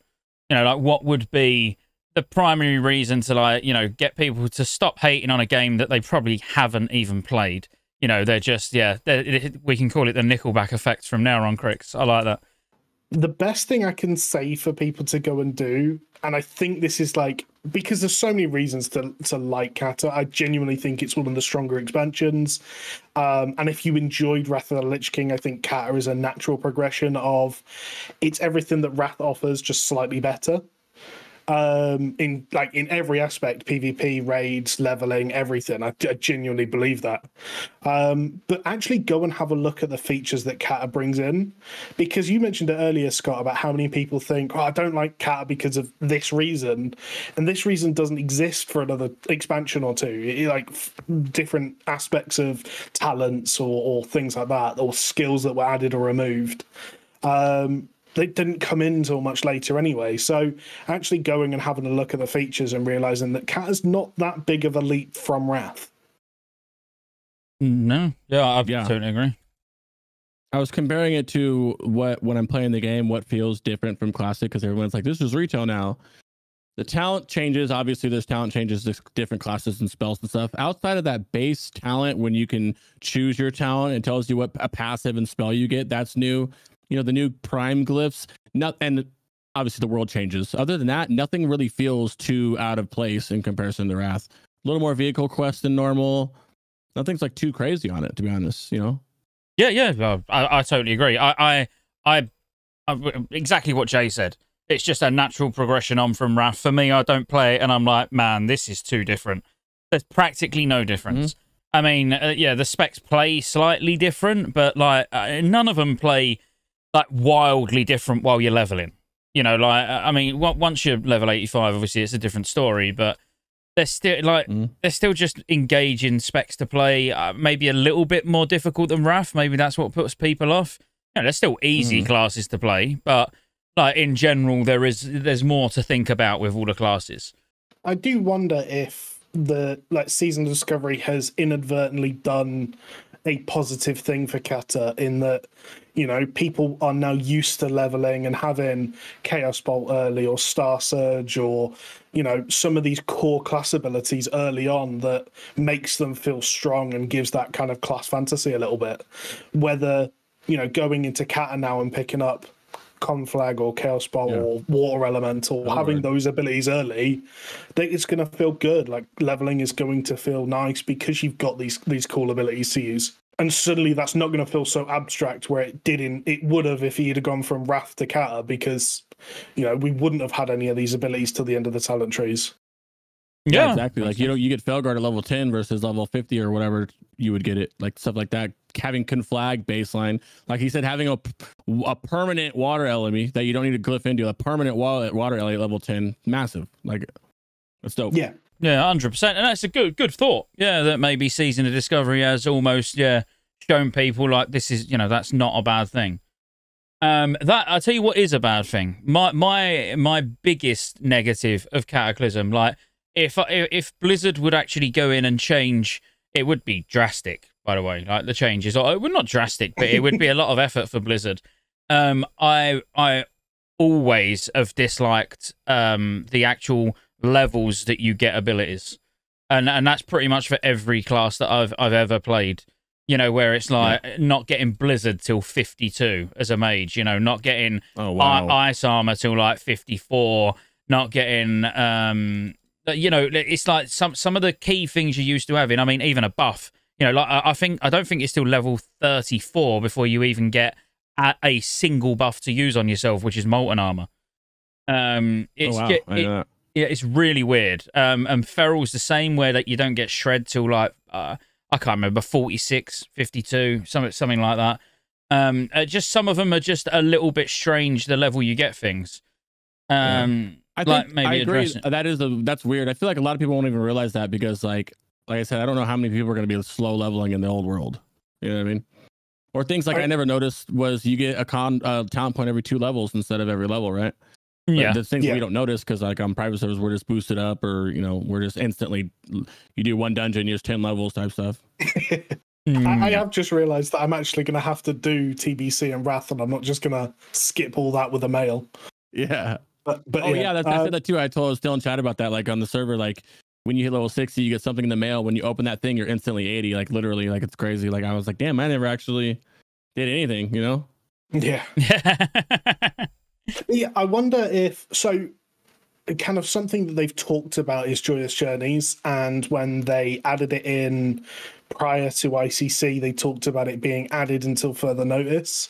You know, like, what would be the primary reason to like, you know, get people to stop hating on a game that they probably haven't even played? You know, they're just yeah, they're, we can call it the Nickelback effect from now on. Crix, I like that. the best thing I can say for people to go and do, and I think this is like because there's so many reasons to to like Cata. I genuinely think it's one of the stronger expansions. Um, and if you enjoyed Wrath of the Lich King, I think Cata is a natural progression of it's everything that Wrath offers, just slightly better. Um, in like in every aspect, PvP, raids, leveling, everything. I, I genuinely believe that. Um, but actually go and have a look at the features that Cata brings in because you mentioned it earlier, Scott, about how many people think, "Oh, I don't like Cata because of this reason," and this reason doesn't exist for another expansion or two. It- like f- different aspects of talents or, or things like that, or skills that were added or removed. Um, they didn't come in until much later anyway. So actually going and having a look at the features and realizing that Cat is not that big of a leap from Wrath. No, yeah, I Yeah. totally agree. I was comparing it to what when I'm playing the game, what feels different from classic because everyone's like, "This is retail now." The talent changes. Obviously, there's talent changes, there's different classes and spells and stuff. Outside of that base talent, when you can choose your talent, it tells you what a passive and spell you get. That's new. You know, the new prime glyphs. Not and obviously the world changes. Other than that, nothing really feels too out of place in comparison to Wrath. A little more vehicle quest than normal. Nothing's like too crazy on it, to be honest. You know. Yeah, yeah, I, I totally agree. I, I, I, I, exactly what Jay said. It's just a natural progression on from Wrath. For me, I don't play it, and I'm like, man, this is too different. There's practically no difference. I mean, uh, yeah, the specs play slightly different, but like uh, none of them play like wildly different while you're leveling. You know, like I mean, once you're level 85, obviously it's a different story, but they're still like Mhm. they're still just engaging specs to play. Uh, maybe a little bit more difficult than Wrath. Maybe that's what puts people off. You know, they're still easy Mhm. classes to play, but like in general, there is there's more to think about with all the classes. I do wonder if the like season discovery has inadvertently done a positive thing for Cata in that you know people are now used to leveling and having chaos bolt early or Starsurge or you know some of these core class abilities early on that makes them feel strong and gives that kind of class fantasy a little bit whether you know going into Cata now and picking up conflag or chaos bolt Yeah. or water element or Oh, having right. those abilities early that it's going to feel good like leveling is going to feel nice because you've got these these cool abilities to use and suddenly that's not going to feel so abstract where it didn't it would have if he'd have gone from wrath to Cata because you know we wouldn't have had any of these abilities till the end of the talent trees Yeah, exactly. Like you know, you get Felguard at level ten versus level fifty or whatever you would get it, like stuff like that. Having conflag baseline, like he said, having a a permanent water element that you don't need to glyph into, a permanent water water element at level ten, massive. Like that's dope. yeah Yeah, hundred percent, and that's a good good thought. Yeah, that maybe season of discovery has almost yeah shown people like this is you know that's not a bad thing. Um, that I tell you what is a bad thing. My my my biggest negative of Cataclysm, like if if Blizzard would actually go in and change, it would be drastic. By the way, like the changes, or well, not drastic, but it would be a lot of effort for Blizzard. Um, I I always have disliked um the actual levels that you get abilities, and and that's pretty much for every class that I've I've ever played. You know, where it's like not getting Blizzard till fifty two as a mage. You know, not getting Oh I- wow. ice armor till like 54 not getting um you know it's like some some of the key things you used to having i mean even a buff you know like i I think i don't think it's till level 34 before you even get a, a single buff to use on yourself, which is molten armor. Um, it's oh, wow. it-. Yeah, it's really weird. Um, and Feral's the same where that you don't get shred till like uh, I can't remember 46, 52, something something like that. Um, uh, just some of them are just a little bit strange. The level you get things. Um, I think like maybe I agree. That is a that's weird. I feel like a lot of people won't even realize that because like like I said, I don't know how many people are going to be slow leveling in the old world. You know what I mean? Or things like I, I- never noticed was you get a con uh, talent point every two levels instead of every level, right? But yeah, the things Yeah. we don't notice because like on private servers we're just boosted up or you know we're just instantly you do one dungeon, use ten levels type stuff. Mm, [laughs] I, I have just realised that I'm actually going to have to do TBC and Wrath, and I'm not just going to skip all that with a mail. Yeah. But, but Oh yeah, that's, I uh, said that too. I told I was still in chat about that. Like on the server, like when you hit level sixty, you get something in the mail. When you open that thing, you're instantly eighty. Like literally, like it's crazy. Like I was like, damn, I never actually did anything. You know? yeah. [laughs] [laughs] Yeah, I wonder if so. Kind of something that they've talked about is Joyous Journeys, and when they added it in prior to ICC, they talked about it being added until further notice.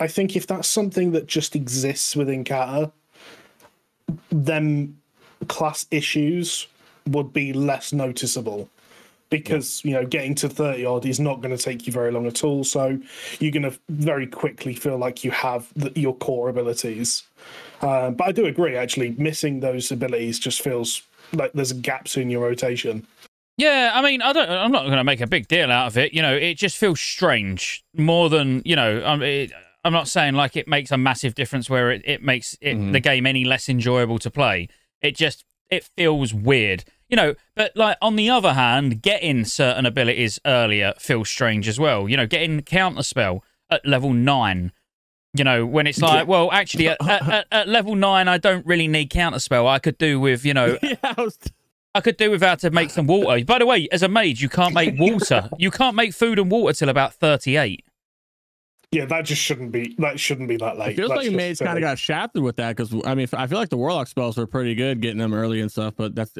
I think if that's something that just exists within Cata, then class issues would be less noticeable because you know getting to 30 odd is not going to take you very long at all so you're going to very quickly feel like you have the, your core abilities um, but i do agree actually missing those abilities just feels like there's gaps in your rotation Yeah, I mean, I don't. I'm not going to make a big deal out of it. You know, it just feels strange more than you know. I'm. It, I'm not saying like it makes a massive difference where it, it makes it, Mhm. the game any less enjoyable to play. It just it feels weird, you know. But like on the other hand, getting certain abilities earlier feels strange as well. You know, getting counter spell at level nine. You know, when it's like, Yeah. well, actually, at, at, uh, at, at level nine, I don't really need counter spell. I could do with, you know, [laughs] yeah. I was, I could do without to make some water. By the way, as a mage, you can't make water. [laughs] You can't make food and water till about thirty-eight. yeah that just shouldn't be that shouldn't be that late it feels That's like just Mage kind of got shafted with that because I mean I feel like the Warlock spells were pretty good getting them early and stuff, but that's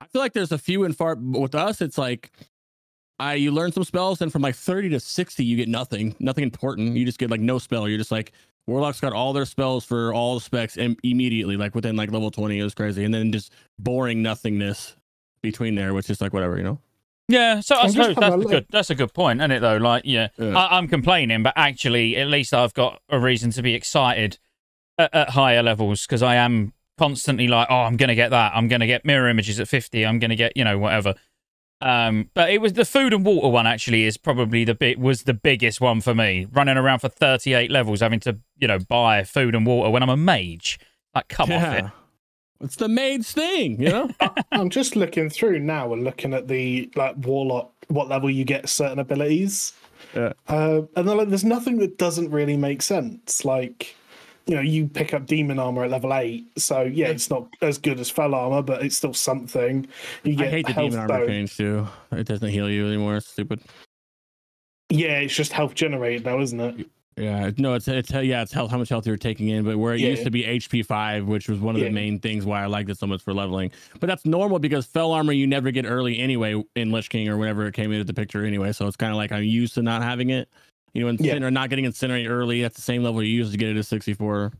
I feel like there's a few and far with us. It's like. I, you learn some spells, and from like 30 to 60, you get nothing, nothing important. You just get like no spell. You're just like, Warlock's got all their spells for all the specs im- immediately, like within like level 20. It was crazy. And then just boring nothingness between there, which is like whatever, you know? Yeah, so I I'm suppose that's a a good. That's a good point, isn't it? Though, like, yeah, Yeah. I, I'm complaining, but actually, at least I've got a reason to be excited at, at higher levels because I am constantly like, oh, I'm gonna get that. I'm gonna get mirror images at 50. I'm gonna get, you know, whatever. Um, but it was the food and water one actually is probably the bit was the biggest one for me. Running around for 38 levels, having to, you know, buy food and water when I'm a mage. Like, come off it. It's the mage thing, you know? [laughs] i'm just looking through now and looking at the like warlock what level you get certain abilities Yeah. uh, and then like, there's nothing that doesn't really make sense like you know you pick up demon armor at level 8 so yeah it's not as good as Fel Armor but it's still something you I get hate the demon armor stone. change too. It doesn't heal you anymore. It's stupid. yeah it's just health generated now isn't it Yeah, no, it's it's yeah, it's health, how much health you're taking in, but where it Yeah. used to be HP five, which was one of Yeah. the main things why I liked it so much for leveling. But that's normal because Fel Armor you never get early anyway in Lich King or whenever it came into the picture anyway. So it's kind of like I'm used to not having it. You know, Yeah. Incinerate, not getting incinerate early at the same level you used to get it at 64.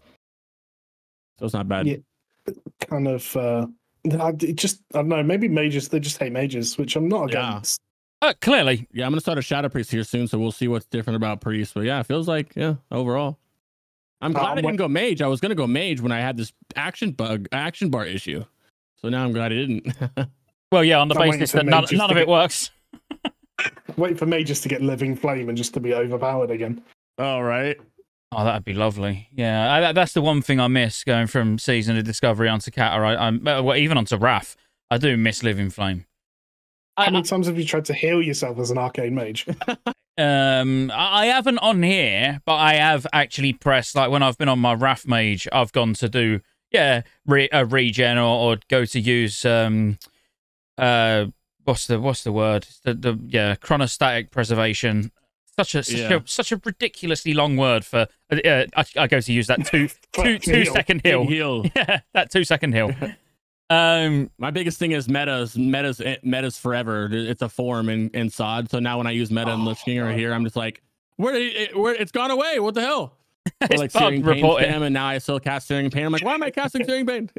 So it's not bad. Yeah. kind of uh I- it just i don't know maybe mages they just hate mages which i'm not Yeah. against Uh, clearly, Yeah, I'm gonna start a Shadow Priest here soon, so we'll see what's different about Priest. But yeah, it feels like yeah, overall. I'm glad Um, I didn't go mage. I was gonna go mage when I had this action bug, action bar issue. So now I'm glad I didn't. [laughs] well, yeah, on the I'm basis that none, none of it works. [laughs] wait for me just to get living flame and just to be overpowered again All right. Oh, that'd be lovely. Yeah, I, that's the one thing I miss going from season of Discovery onto Cata. I, I'm uh, well, even onto Wrath. I do miss Living Flame. how I, many times have you tried to heal yourself as an arcane mage [laughs] um, I I haven't on here, but I have actually pressed like when I've been on my Wrath Mage, I've gone to do yeah re, a regen or, or go to use um uh what's the what's the word the, the yeah chronostatic preservation. Such a such, Yeah. a such a ridiculously long word for. Uh, I, I go to use that two [laughs] two two Heal. second hill. heal. [laughs] Yeah, that two second hill. [laughs] Um, My biggest thing is metas. Metas. eh, Metas forever. It's a form in in SOD. So now when I use meta in Oh, Lich King or God. here, I'm just like, where did it, where it's gone away? What the hell? It's like Searing Pain spam, and now I still cast Searing Pain. I'm like, why am I casting Searing Pain?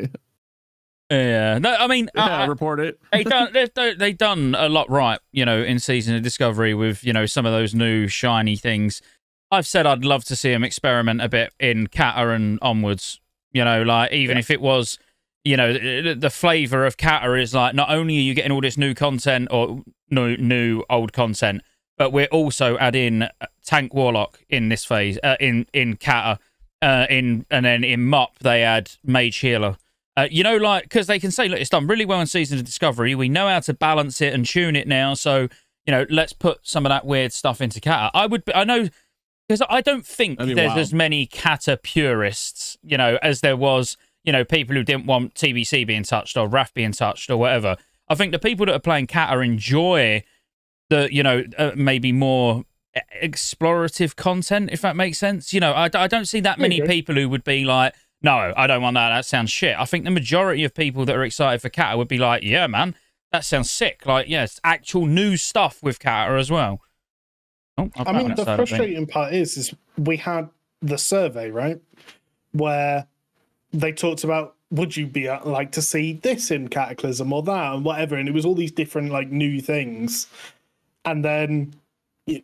Yeah, no, I mean, yeah, I- report it. [laughs] they done they've, they they done a lot right, you know, in season of Discovery with you know some of those new shiny things. I've said I'd love to see them experiment a bit in Cata and onwards. You know, like even Yeah. if it was, you know, the, the flavor of Cata is like not only are you getting all this new content or new new old content, but we're also adding Tank Warlock in this phase uh, in in Cata. Uh, in and then in MoP they add Mage Healer. Uh, you know, like because they can say, look, it's done really well in Season of Discovery. We know how to balance it and tune it now. So you know, let's put some of that weird stuff into Cata. I would, be, I know, because I don't think That'd be there's wild. as many Cata purists, you know, as there was, you know, people who didn't want TBC being touched or Wrath being touched or whatever. I think the people that are playing Cata enjoy the, you know, uh, maybe more explorative content, if that makes sense. You know, I, I don't see that many people who would be like, no, I don't want that. That sounds shit. I think the majority of people that are excited for Cata would be like, yeah, man, that sounds sick. Like, yes, actual new stuff with Cata as well. Oh, I mean, the side of things. frustrating part is, is we had the survey right where they talked about would you be uh, like to see this in Cataclysm or that and whatever, and it was all these different like new things, and then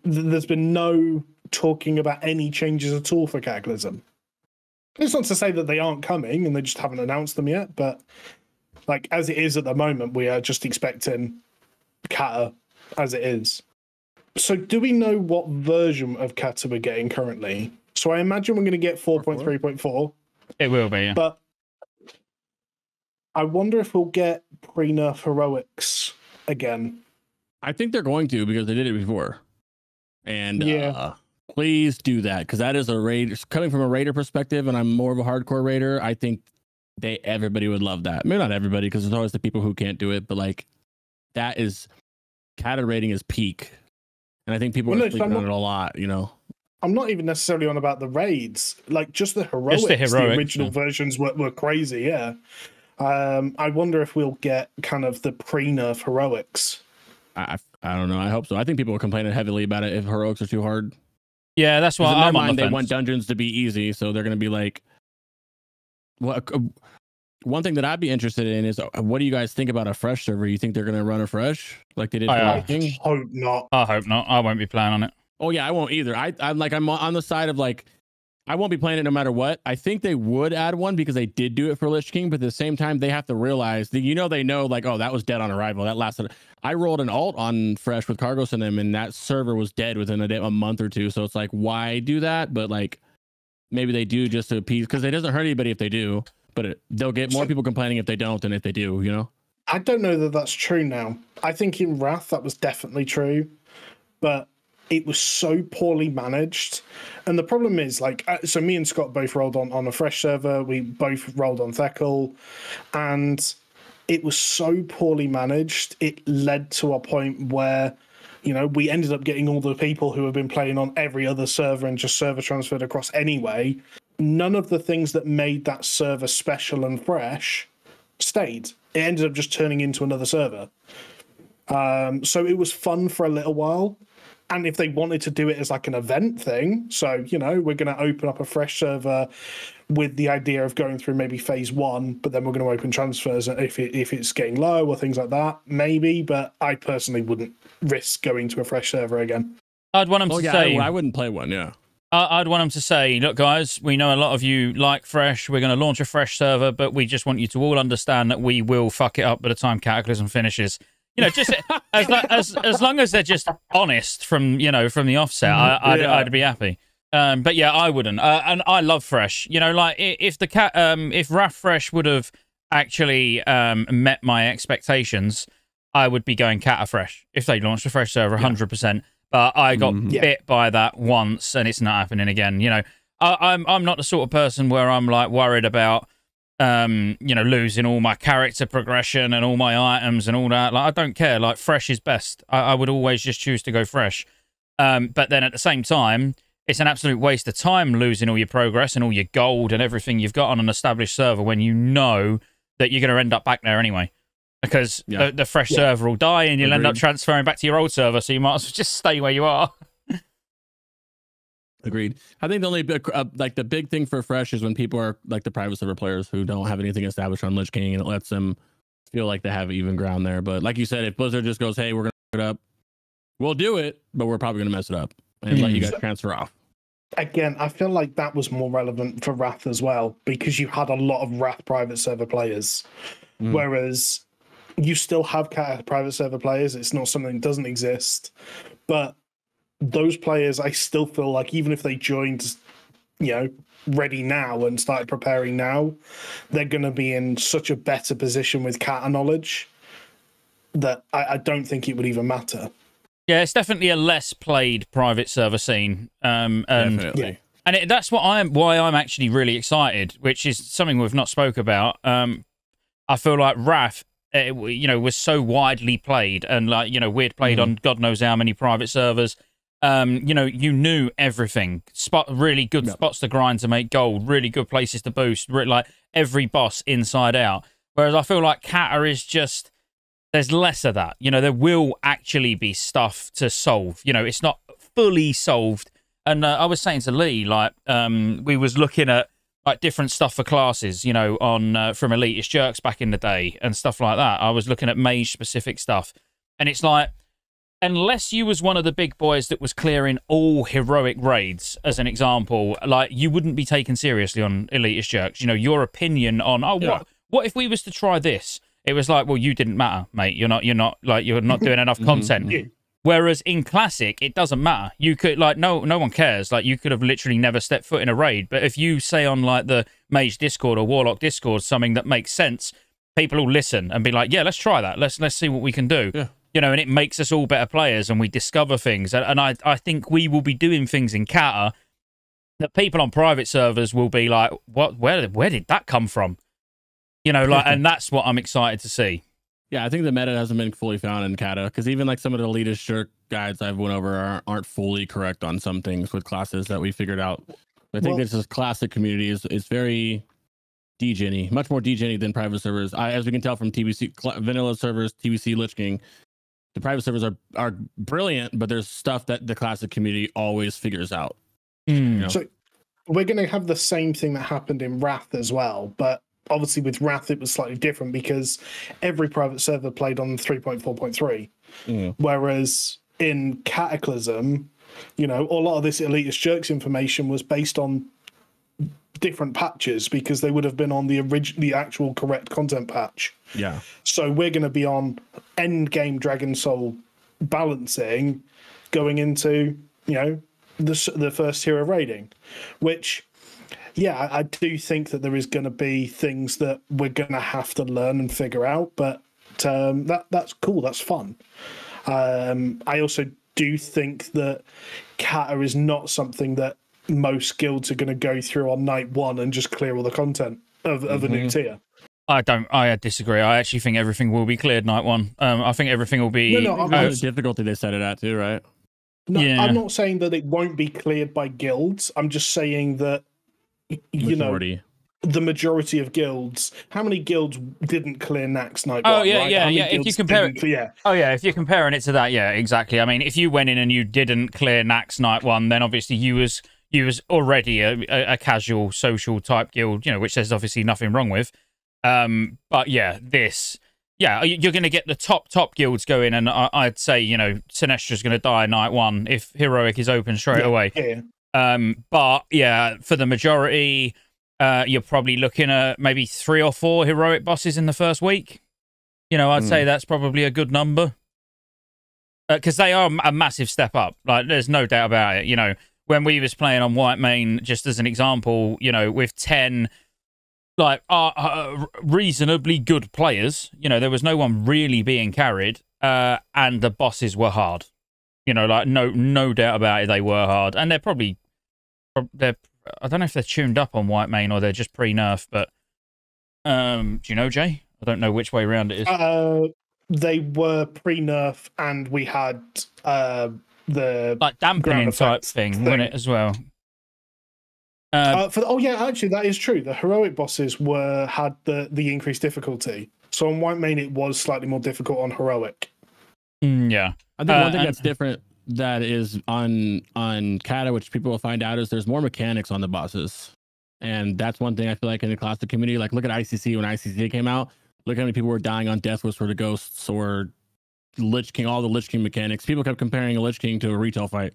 there's been no talking about any changes at all for Cataclysm. It's not to say that they aren't coming and they just haven't announced them yet, but like as it is at the moment, we are just expecting Cata as it is. So, do we know what version of Cata we're getting currently? So, I imagine we're going to get 4.3.4, It will be. Yeah. but I wonder if we'll get pre nerf heroics again. I think they're going to because they did it before. And Yeah. uh, please do that because that is a raider coming from a raider perspective, and I'm more of a hardcore raider. I think they everybody would love that. Maybe not everybody because there's always the people who can't do it, but like that is Cata rating is peak, and I think people Well, are no, sleeping I'm on not- it a lot. You know, I'm not even necessarily on about the raids, like just the heroics. the, heroics, original yeah. versions were, were crazy, yeah. Um, I wonder if we'll get kind of the pre nerf heroics. I, I I don't know. I hope so. I think people are complaining heavily about it if heroics are too hard. Yeah, that's why in their I'm on mind, the they want dungeons to be easy, so they're going to be like, "What?" uh, one thing that I'd be interested in is, uh, what do you guys think about a fresh server? You think they're going to run a fresh like they did for I, uh, Hope not. I hope not. I won't be playing on it. Oh yeah, I won't either. I I'm like I'm on the side of like I won't be playing it no matter what. I think they would add one because they did do it for Lich King, but at the same time they have to realize that you know they know like oh that was dead on arrival. That lasted. I rolled an alt on Fresh with Cargos in them, and that server was dead within a, day, a month or two. So it's like why do that? But like maybe they do just to appease because it doesn't hurt anybody if they do. But it, they'll get more people complaining if they don't than if they do. You know. I don't know that that's true now. I think in Wrath that was definitely true, but it was so poorly managed. And the problem is, like, uh, so me and Scott both rolled on on a fresh server. We both rolled on Thekal, and it was so poorly managed. It led to a point where, you know, we ended up getting all the people who have been playing on every other server and just server transferred across anyway. None of the things that made that server special and fresh stayed. It ended up just turning into another server. Um, so it was fun for a little while. And if they wanted to do it as like an event thing, so you know, we're going to open up a fresh server with the idea of going through maybe phase one, but then we're going to open transfers if it, if it's getting low or things like that, maybe. But I personally wouldn't risk going to a fresh server again. I'd want them Oh to yeah, say. I, I wouldn't play one. Yeah. I- I'd want them to say, look, guys, we know a lot of you like Fresh. We're going to launch a Fresh server, but we just want you to all understand that we will fuck it up by the time Cataclysm finishes. You know, just as, [laughs] as as long as they're just honest from you know from the offset, I, I'd, Yeah. I'd be happy. Um, but yeah, I wouldn't. Uh, and I love Fresh. You know, like if the cat, um, if Wrath Fresh would have actually um met my expectations, I would be going Cata Fresh if they launched a Fresh server, hundred percent. But I got. Yeah. bit by that once, and it's not happening again. You know, I, I'm I'm not the sort of person where I'm like worried about um you know losing all my character progression and all my items and all that. Like I don't care. Like fresh is best. I, I would always just choose to go fresh. Um, but then at the same time, it's an absolute waste of time losing all your progress and all your gold and everything you've got on an established server when you know that you're going to end up back there anyway. Because Yeah. the, the fresh Yeah. server will die and you'll end up transferring back to your old server, so you might as well just stay where you are. Agreed. I think the only big, uh, like the big thing for fresh is when people are like the private server players who don't have anything established on Lich King, and it lets them feel like they have even ground there. But like you said, if Blizzard just goes, "Hey, we're gonna it up," we'll do it, but we're probably gonna mess it up and let you guys transfer off. Again, I feel like that was more relevant for Wrath as well because you had a lot of Wrath private server players, Mm. whereas you still have private server players. It's not something that doesn't exist, but those players, I still feel like even if they joined, you know, ready now and started preparing now, they're going to be in such a better position with cat knowledge that I, I don't think it would even matter. Yeah, it's definitely a less played private server scene. Um, and Definitely. and it, that's what I'm why I'm actually really excited, which is something we've not spoke about. Um, I feel like Wrath, uh, you know, was so widely played, and like you know, we'd played on God knows how many private servers. Um, you know, you knew everything. Spot really good Yeah. spots to grind to make gold. Really good places to boost. Like every boss inside out. Whereas I feel like Cata is just there's less of that. You know, there will actually be stuff to solve. You know, it's not fully solved. And uh, I was saying to Lee, like, um, we was looking at like different stuff for classes, you know, on uh, from Elitist Jerks back in the day and stuff like that. I was looking at mage specific stuff, and it's like, unless you was one of the big boys that was clearing all heroic raids, as an example, like you wouldn't be taken seriously on Elitist Jerks. You know, your opinion on oh, Yeah. what what if we was to try this? It was like, well, you didn't matter, mate. You're not, you're not like you're not doing enough Mhm, content. mhm. Whereas in classic, it doesn't matter. You could like no no one cares. Like you could have literally never stepped foot in a raid. But if you say on like the Mage Discord or Warlock Discord something that makes sense, people will listen and be like, yeah, let's try that. Let's let's see what we can do. Yeah. You know, and it makes us all better players and we discover things. And, and I I think we will be doing things in Cata that people on private servers will be like, what? Where where did that come from? You know, like, and [laughs] that's what I'm excited to see. Yeah, I think the meta hasn't been fully found in Cata because even like some of the elitist jerk guides I've went over aren't, aren't fully correct on some things with classes that we figured out. I think Well- this is classic community is is very degen much more degen than private servers. I, as we can tell from TBC vanilla servers, TBC Lich King, the private servers are are brilliant, but there's stuff that the classic community always figures out. know? So we're going to have the same thing that happened in Wrath as well, but obviously with Wrath it was slightly different because every private server played on 3.4.3, Mm. whereas in Cataclysm, you know, a lot of this elitist jerks information was based on different patches because they would have been on the original, the actual correct content patch. Yeah, So we're going to be on end game Dragon Soul balancing going into, you know, the, the first hero raiding, which, yeah, I, I do think that there is going to be things that we're going to have to learn and figure out, but um, that that's cool. That's fun. Um, I also do think that Cata is not something that most guilds are going to go through on night one and just clear all the content of, of a new tier. I don't. I disagree. I actually think everything will be cleared night one. Um, I think everything will be. No, no, I'm- uh, Oh, the difficulty they set it at too, right? No, Yeah. I'm not saying that it won't be cleared by guilds. I'm just saying that y- you know the majority of guilds. How many guilds didn't clear Naxx night? Oh, one, yeah, right? yeah, How yeah, if you guilds compare didn't- yeah, Oh yeah, if you're comparing it to that, yeah, exactly. I mean, if you went in and you didn't clear Naxx night one, then obviously you was you was already a, a, a casual social type guild, you know, which there's obviously nothing wrong with. Um, but yeah, this, yeah, you- you're going to get the top top guilds going, and I, I'd say you know Sinestra's going to die night one if heroic is open straight Yeah. away. yeah. Um, but yeah, for the majority, uh, you're probably looking at maybe three or four heroic bosses in the first week. You know, I'd say that's probably a good number because they are a massive step up. Like, there's no doubt about it. You know, when we was playing on Whitemane, just as an example, you know, with ten like uh, uh, reasonably good players, you know, there was no one really being carried, uh, and the bosses were hard. You know, like no no doubt about it, they were hard, and they're probably they're I don't know if they're tuned up on Whitemane or they're just pre nerf, but um, do you know Jay? I don't know which way around it is. Uh, they were pre nerf, and we had uh, the like dampening type thing, thing. wasn't it as well? Uh, uh, for oh yeah, actually that is true. The heroic bosses were had the the increased difficulty. So on Whitemane, it was slightly more difficult on heroic. mm, yeah, I think Uh, one thing and- that's different that is on on Cata, which people will find out is there's more mechanics on the bosses, and that's one thing I feel like in the classic community. Like look at ICC when ICC came out. Look how many people were dying on Death Wish for the ghosts or Lich King, all the Lich King mechanics. People kept comparing a Lich King to a retail fight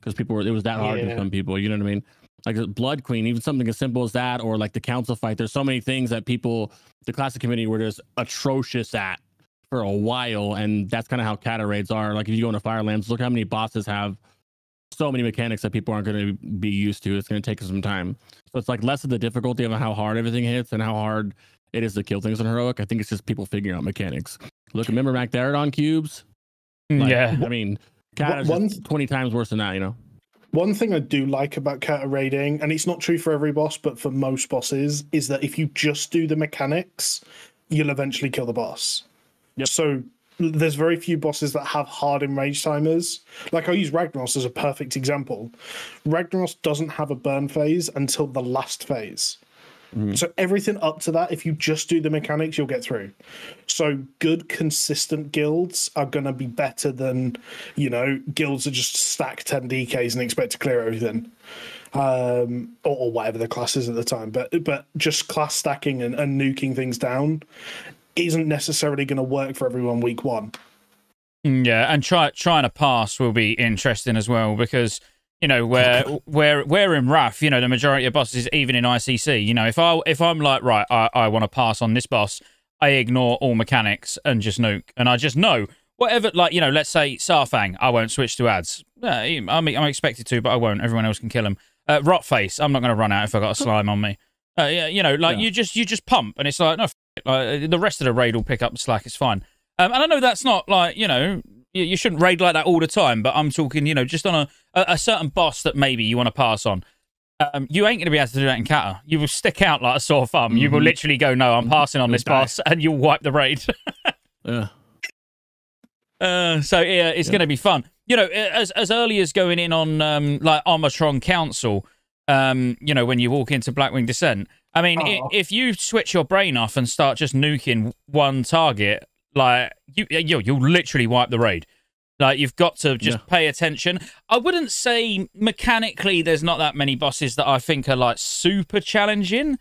because people were it was that hard Yeah. to some people. You know what I mean? Like the Blood Queen, even something as simple as that, or like the Council fight. There's so many things that people, the classic community, were just atrocious at for a while, and that's kind of how Cata raids are. Like if you go into Firelands, look how many bosses have so many mechanics that people aren't going to be used to. It's going to take some time. So it's like less of the difficulty of how hard everything hits and how hard it is to kill things in heroic. I think it's just people figuring out mechanics. Look, remember Magtheridon cubes? Like, yeah. I mean, Cata's One- 20 times worse than that, you know? One thing I do like about Cata raiding, and it's not true for every boss, but for most bosses, is that if you just do the mechanics, you'll eventually kill the boss. Yep. So there's very few bosses that have hard enrage timers. Like I'll use Ragnaros as a perfect example. Ragnaros doesn't have a burn phase until the last phase. Mhm. So everything up to that, if you just do the mechanics, you'll get through. So good, consistent guilds are going to be better than, you know, guilds that just stack 10 DKs and expect to clear everything. Um, or, or whatever the class is at the time. But but just class stacking and, and nuking things down isn't necessarily going to work for everyone week one. Mm, Yeah, and try trying to pass will be interesting as well because you know where where where in Wrath, you know, the majority of bosses, even in ICC, you know, if I if I'm like right, I, I want to pass on this boss, I ignore all mechanics and just nuke, and I just know whatever. Like you know, let's say Saurfang, I won't switch to ads. Yeah, I'm I'm expected to, but I won't. Everyone else can kill him. Uh, Rotface, I'm not going to run out if I got a slime on me. Uh, yeah, you know, like Yeah. you just you just pump, and it's like no, f- it. like the rest of the raid will pick up the slack. It's fine. Um, and I know that's not like you know you, you shouldn't raid like that all the time, but I'm talking you know just on a a, a certain boss that maybe you want to pass on. Um, you ain't going to be able to do that in Cata. You will stick out like a sore thumb. You will Mhm. literally go, no, I'm passing on You'll this die. boss, and you'll wipe the raid. [laughs] Yeah. Uh, so yeah, it's Yeah. going to be fun. You know, as as early as going in on um, like Omnotron Council, um, you know, when you walk into Blackwing Descent. I mean, i Oh. if you switch your brain off and start just nuking one target, like you, you you'll literally wipe the raid. Like you've got to just Yeah. pay attention. I wouldn't say mechanically there's not that many bosses that I think are like super challenging.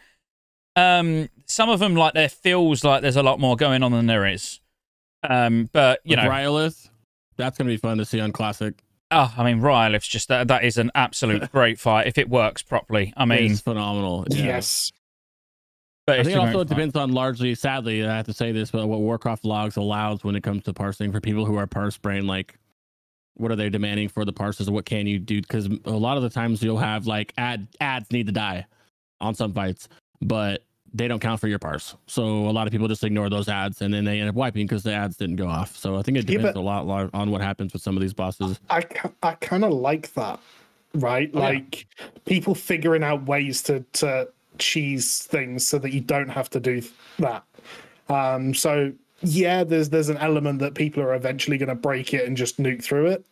Um, some of them like there feels like there's a lot more going on than there is. Um, but you know, Rhyolith, that's going to be fun to see on Classic. Oh, I mean, Rhyolith's just that, that is an absolute [laughs] great fight if it works properly. I mean, it's phenomenal. Yeah. Yes. But I think a also it depends on largely, sadly, I have to say this, but what Warcraft logs allows when it comes to parsing for people who are parse brain, like what are they demanding for the parses? What can you do? Because a lot of the times you'll have like ad ads need to die on some fights, but they don't count for your parse. So a lot of people just ignore those ads and then they end up wiping because the ads didn't go off. So I think it depends but- a lot on what happens with some of these bosses. I, I kind of like that, right? Oh, yeah. like people figuring out ways to to cheese things so that you don't have to do that. Um, so yeah, there's there's an element that people are eventually going to break it and just nuke through it,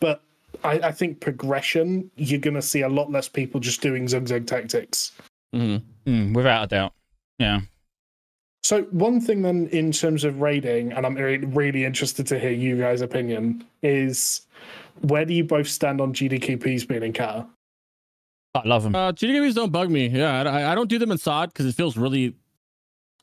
but I, I think progression you're going to see a lot less people just doing zigzag tactics. hmm Mm, without a doubt. Yeah. So one thing then, in terms of raiding, and I'm really, really interested to hear you guys' opinion, is where do you both stand on GDKPs being in Cata? I love them. Uh, GDKPs don't bug me. Yeah, I, I don't do them in SOD because it feels really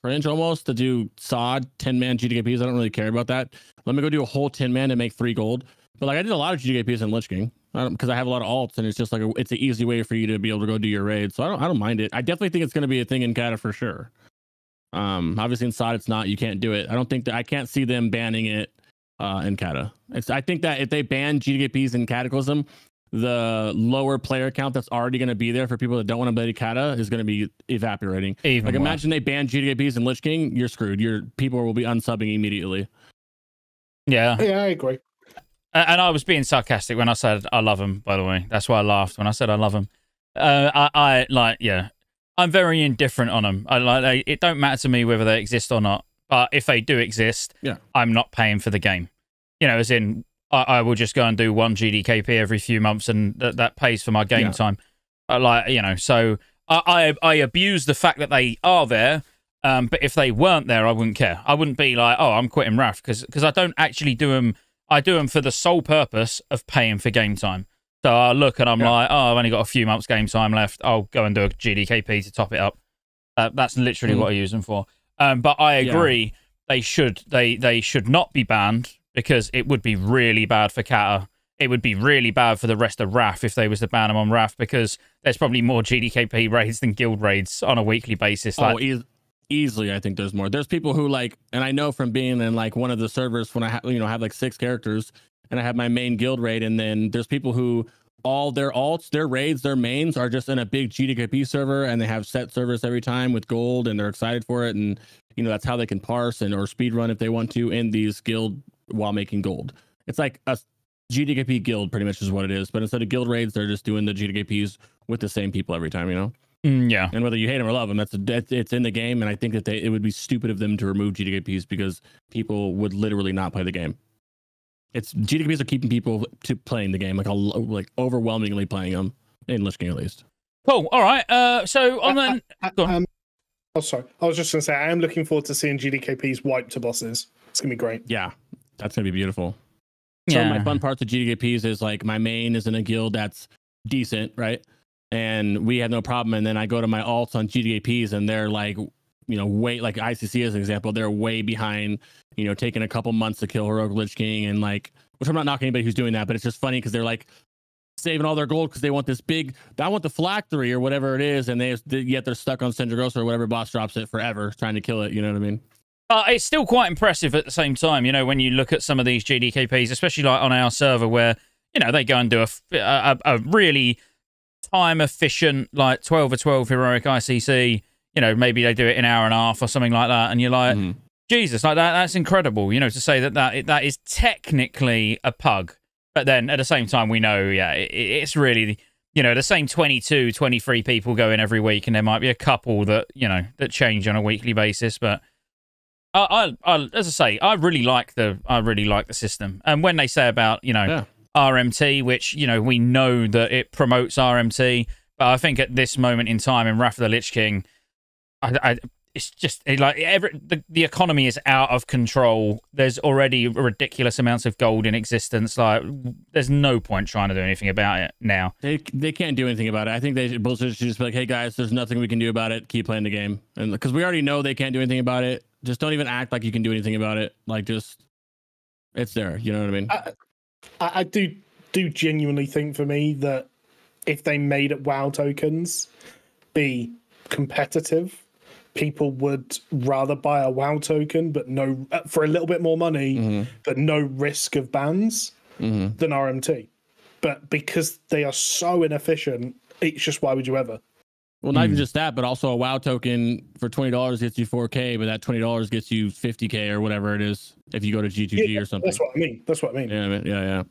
cringe almost to do SOD 10 man GDKPs. I don't really care about that. Let me go do a whole 10 man to make three gold. But like I did a lot of GDKPs in Lich King because I have a lot of alts and it's just like a, it's an easy way for you to be able to go do your raid. So I don't I don't mind it. I definitely think it's going to be a thing in Cata for sure. Um, obviously in SOD it's not. You can't do it. I don't think that I can't see them banning it uh in Cata. It's I think that if they ban GDKPs in Cataclysm, the lower player count that's already going to be there for people that don't want to play Cata is going to be evaporating. Even Like worse. imagine they ban GDKPs in Lich King, you're screwed. Your people will be unsubbing immediately. Yeah. Yeah, I agree. And I was being sarcastic when I said I love him. By the way, that's why I laughed when I said I love him. Uh, I, I like, yeah, I'm very indifferent on them. I like, they, it don't matter to me whether they exist or not. But if they do exist, Yeah. I'm not paying for the game. You know, as in, I, I will just go and do one GDKP every few months, and that that pays for my game Yeah. time. I like, you know, so I, I I abuse the fact that they are there. Um, but if they weren't there, I wouldn't care. I wouldn't be like, oh, I'm quitting Wrath because because I don't actually do them. I do them for the sole purpose of paying for game time. So I look and I'm Yeah. like, oh, I've only got a few months game time left. I'll go and do a GDKP to top it up. Uh, that's literally Mm. what I use them for. Um, but I Yeah. agree they should they they should not be banned because it would be really bad for Cata. It would be really bad for the rest of Wrath if they was to ban them on Wrath because there's probably more GDKP raids than guild raids on a weekly basis. Oh, like, oh, eas easily, I think there's more. There's people who like, and I know from being in like one of the servers when I ha- you know have like six characters, and I have my main guild raid, and then there's people who all their alts, their raids, their mains are just in a big GDKP server, and they have set service every time with gold, and they're excited for it, and you know that's how they can parse and or speed run if they want to in these guild while making gold. It's like a GDKP guild, pretty much is what it is. But instead of guild raids, they're just doing the GDKPs with the same people every time. You know. mm, yeah. And whether you hate them or love them, that's, that's it's in the game. And I think that they it would be stupid of them to remove GDKPs because people would literally not play the game. It's GDKPs are keeping people to playing the game, like a, like overwhelmingly playing them in Lich King at least. Cool. All right. Uh, so on [laughs] Uh, the Go on. Um, oh, sorry. I was just going to say, I am looking forward to seeing GDKP's wipe to bosses. It's going to be great. Yeah, that's gonna be beautiful. Some of yeah. my fun parts of GDKPs is like my main is in a guild that's decent, right? And we have no problem. And then I go to my alts on GDKPs and they're like, you know, way like ICC as an example, they're way behind, you know, taking a couple months to kill Heroic Lich King and like, which I'm not knocking anybody who's doing that, but it's just funny because they're like saving all their gold because they want this big, I want the phylactery or whatever it is. And they yet they're stuck on Sindragosa or whatever boss drops it forever trying to kill it. You know what I mean? Uh, it's still quite impressive at the same time, you know, when you look at some of these GDKPs, especially like on our server where, you know, they go and do a a really time efficient, like 12 or 12 heroic ICC, you know, maybe they do it in an hour and a half or something like that. And you're like, Mhm. Jesus, like that, that's incredible, you know, to say that that, that is technically a pug. But then at the same time, we know, yeah, it, it's really, you know, the same 22, 23 people go in every week, and there might be a couple that, you know, that change on a weekly basis. But I, I, I, as I say, I really like the, I really like the system. And when they say about, you know, Yeah. RMT, which you know we know that it promotes RMT, but I think at this moment in time in Wrath of the Lich King, I, I it's just it, like every, the the economy is out of control. There's already ridiculous amounts of gold in existence. Like, there's no point trying to do anything about it now. They they can't do anything about it. I think they should, should just be like, hey guys, there's nothing we can do about it. Keep playing the game, and because we already know they can't do anything about it, just don't even act like you can do anything about it. Like just, it's there. You know what I mean? I, I I do do genuinely think for me that if they made it WoW tokens be competitive, people would rather buy a WoW token, but no uh, for a little bit more money, Mm-hmm. but no risk of bans Mm-hmm. than RMT. But because they are so inefficient, it's just why would you ever? Well, not even Mm. just that, but also a WoW token for twenty dollars gets you four K, but that twenty dollars gets you fifty K or whatever it is if you go to G two G or something. That's what I mean. That's what I mean. Yeah, I mean, yeah, yeah.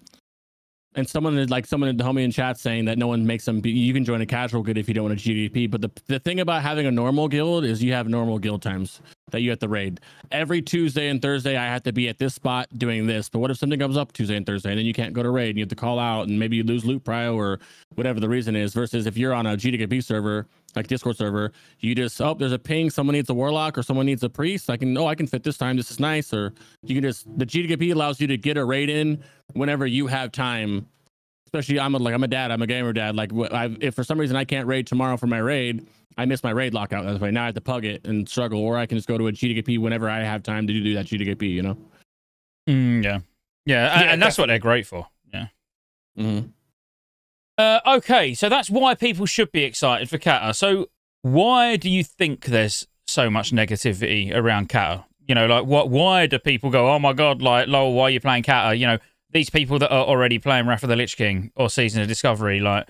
And someone like someone in the homie in chat saying that no one makes them. You can join a casual guild if you don't want a GDP. But the the thing about having a normal guild is you have normal guild times that you have to raid. Every Tuesday and Thursday, I have to be at this spot doing this. But what if something comes up Tuesday and Thursday, and then you can't go to raid? And you have to call out, and maybe you lose loot prio or whatever the reason is. Versus if you're on a GDKP server, like Discord server, you just oh, there's a ping. Someone needs a warlock or someone needs a priest. I can oh, I can fit this time. This is nice. Or you can just the GDKP allows you to get a raid in whenever you have time. Especially I'm a, like I'm a dad. I'm a gamer dad. Like I, if for some reason I can't raid tomorrow for my raid, I miss my raid lockout. That's why now I have to pug it and struggle, or I can just go to a GDKP whenever I have time to do that GDKP. You know. Mm, yeah, yeah, and, Yeah, and that's what they're great for. Yeah. Mm-hmm. Uh, okay, so that's why people should be excited for Cata. So why do you think there's so much negativity around Cata? You know, like what? Why do people go, "Oh my god!" Like, lol, why are you playing Cata? You know, these people that are already playing Wrath of the Lich King or Season of Discovery, like,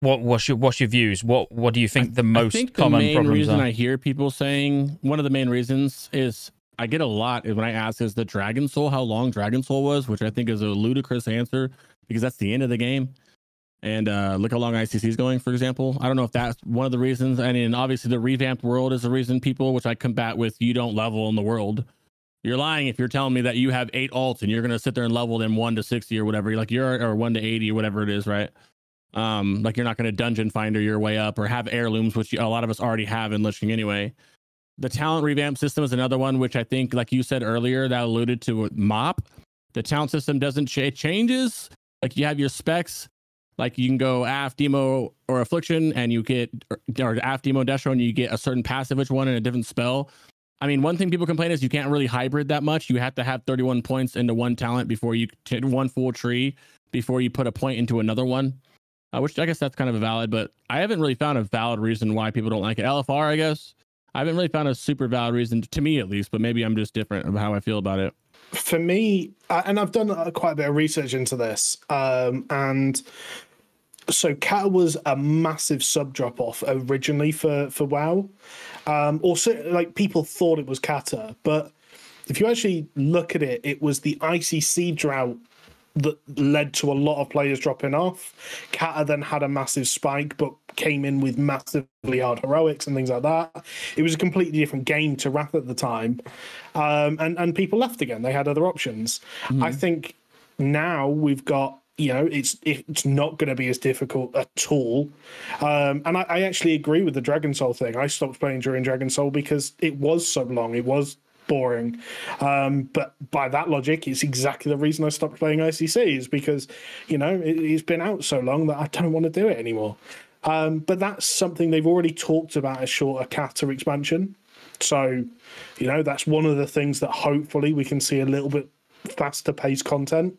what? What's your what's your views? What What do you think the most I think the common main problems reason are? I hear people saying one of the main reasons is I get a lot when I ask is the Dragon Soul how long Dragon Soul was, which I think is a ludicrous answer because that's the end of the game. And uh, look how long ICC is going, for example. I don't know if that's one of the reasons. I mean, obviously the revamped world is the reason people, which I combat with. You don't level in the world. You're lying if you're telling me that you have eight alts and you're gonna sit there and level them one to sixty or whatever. Like you're or one to eighty or whatever it is, right? Um, like you're not gonna dungeon finder your way up or have heirlooms, which a lot of us already have in Lich King anyway. The talent revamp system is another one, which I think, like you said earlier, that alluded to MOP. The talent system doesn't change. It changes. Like you have your specs. Like you can go AF, Demo, or Affliction, and you get or, AF, Demo, Destro, and you get a certain passive which one and a different spell. I mean, one thing people complain is you can't really hybrid that much. You have to have 31 points into one talent before you t- one full tree before you put a point into another one. Uh, which I guess that's kind of a valid, but I haven't really found a valid reason why people don't like it. LFR, I guess. I haven't really found a super valid reason to me at least, but maybe I'm just different of how I feel about it. For me, uh, and I've done uh, quite a bit of research into this, um, and so Cata was a massive sub drop off originally for for WoW. Um, also, like people thought it was Cata, but if you actually look at it, it was the ICC drought that led to a lot of players dropping off. Cata then had a massive spike, but came in with massively hard heroics and things like that. It was a completely different game to Wrath at the time, um, and and people left again. They had other options. Mm-hmm. I think now we've got you know it's it's not going to be as difficult at all um, and I, I, actually agree with the dragon soul thing i stopped playing during dragon soul because it was so long it was boring um, but by that logic it's exactly the reason i stopped playing icc is because you know it, has been out so long that i don't want to do it anymore um, but that's something they've already talked about a shorter Cata expansion so you know that's one of the things that hopefully we can see a little bit faster paced content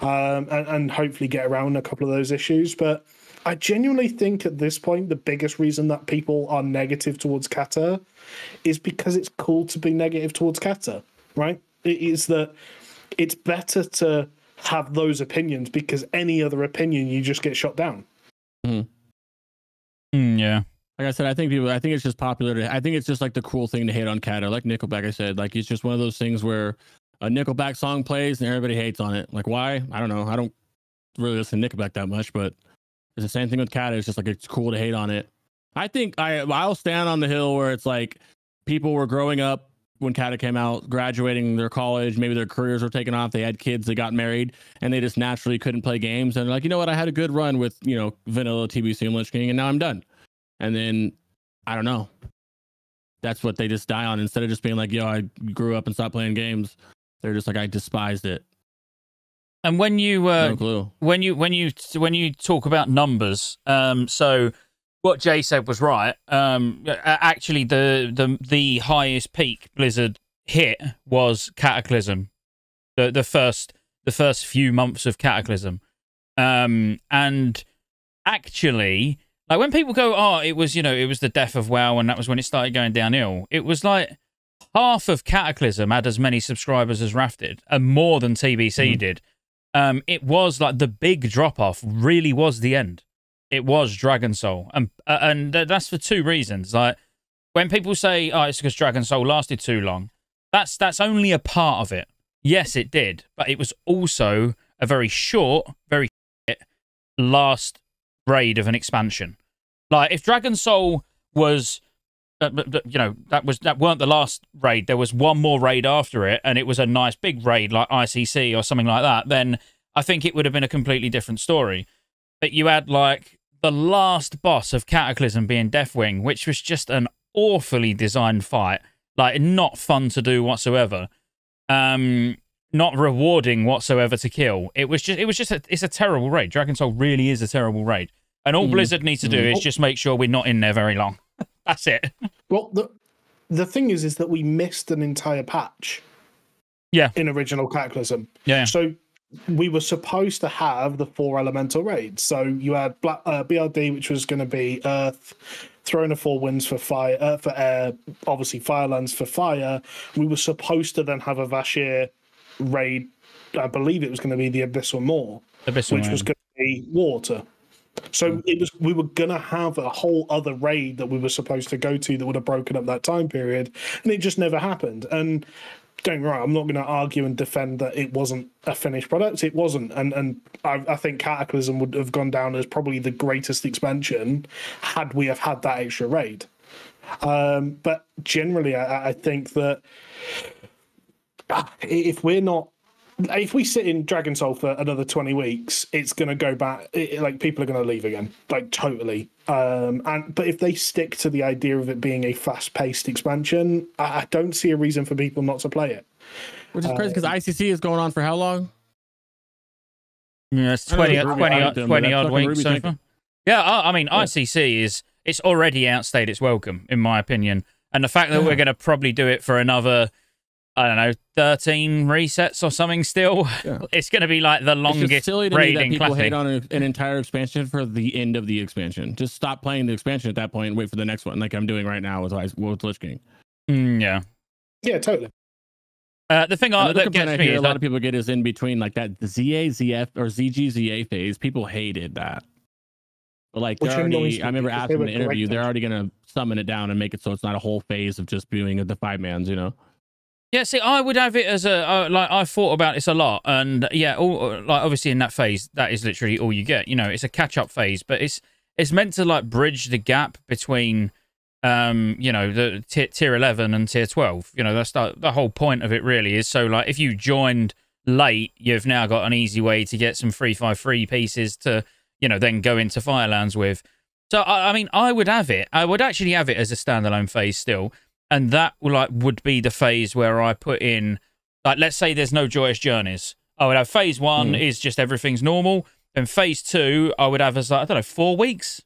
um, and, and hopefully get around a couple of those issues. But I genuinely think at this point, the biggest reason that people are negative towards Cata is because it's cool to be negative towards Cata, right? It is that it's better to have those opinions because any other opinion you just get shot down. Mm. Mm, yeah. Like I said, I think people. I think it's just popular. To, I think it's just like the cool thing to hate on Cata. Like Nickelback, I said, like it's just one of those things where a Nickelback song plays and everybody hates on it. Like why? I don't know. I don't really listen to Nickelback that much, but it's the same thing with Cata. It's just like it's cool to hate on it. I think I I'll stand on the hill where it's like people were growing up when Cata came out, graduating their college, maybe their careers were taken off, they had kids, they got married, and they just naturally couldn't play games. And they're like, you know what, I had a good run with, you know, vanilla TBC and Lich King, and now I'm done. And then I don't know. That's what they just die on instead of just being like, yo, I grew up and stopped playing games. They're just like I despised it. And when you uh, no when you when you when you talk about numbers, um, so what Jay said was right. Um, actually, the the the highest peak Blizzard hit was Cataclysm, the the first the first few months of Cataclysm, um, and actually, like when people go, oh, it was you know it was the death of WoW, and that was when it started going downhill. It was like half of Cataclysm had as many subscribers as Wrath did, and more than TBC mm. did. Um, it was like the big drop off. Really was the end. It was Dragon Soul, and uh, and that's for two reasons. Like when people say, "Oh, it's because Dragon Soul lasted too long," that's that's only a part of it. Yes, it did, but it was also a very short, very last raid of an expansion. Like if Dragon Soul was you know that was that weren't the last raid. There was one more raid after it, and it was a nice big raid like ICC or something like that. Then I think it would have been a completely different story. But you had like the last boss of Cataclysm being Deathwing, which was just an awfully designed fight, like not fun to do whatsoever, um, not rewarding whatsoever to kill. It was just it was just a, it's a terrible raid. Dragon Soul really is a terrible raid, and all mm. Blizzard needs to do mm. is just make sure we're not in there very long. [laughs] That's it. Well, the the thing is, is that we missed an entire patch. Yeah. In original Cataclysm. Yeah. So we were supposed to have the four elemental raids. So you had Black, uh, BRD, which was going to be Earth, Throne of Four Winds for fire, uh, for air, obviously Firelands for fire. We were supposed to then have a Vashj'ir raid. I believe it was going to be the Abyssal Maw, Abyssal which was going to be water. So it was we were gonna have a whole other raid that we were supposed to go to that would have broken up that time period, and it just never happened. And don't wrong, I'm not going to argue and defend that it wasn't a finished product. It wasn't, and and I, I, think Cataclysm would have gone down as probably the greatest expansion had we have had that extra raid. Um, but generally, I, I think that ah, if we're not if we sit in Dragon Soul for another 20 weeks, it's going to go back. It, like people are going to leave again, like totally. Um, and but if they stick to the idea of it being a fast paced expansion, I, I, don't see a reason for people not to play it. Which is crazy because ICC is going on for how long? Yeah, it's I know 20, Ruby 20, odd- 20 odd weeks so far. Yeah, I, I mean, Yeah. ICC is it's already outstayed its welcome, in my opinion. And the fact that Yeah. we're going to probably do it for another, I don't know, 13 resets or something still, Yeah. [laughs] it's going to be like the It's longest just silly to me that people classic. hate on a- an entire expansion for the end of the expansion. Just stop playing the expansion at that point and wait for the next one, like I'm doing right now with Ice- with Lich King. Mm, yeah. Yeah, totally. Uh, the thing I, Another that complaint gets I me hear a lot that, of people get is in between, like that the ZA ZF or ZG ZA phase. People hated that. But like, already, I remember because asking they in the interview, they're already gonna summon it down and make it so it's not a whole phase of just doing the five mans. You know? Yeah, see, I would have it as a uh, like I thought about this a lot, and yeah, all like obviously in that phase, that is literally all you get. You know, it's a catch up phase, but it's it's meant to like bridge the gap between, um, you know, the tier, eleven and tier twelve. You know, that's the the whole point of it. Really is so like if you joined late, you've now got an easy way to get some free five free pieces to you know then go into Firelands with. So I, I mean, I would have it. I would actually have it as a standalone phase still and that like would be the phase where I put in like let's say there's no joyous journeys. I would have phase one Mm. is just everything's normal, and phase two I would have as like, I don't know four weeks,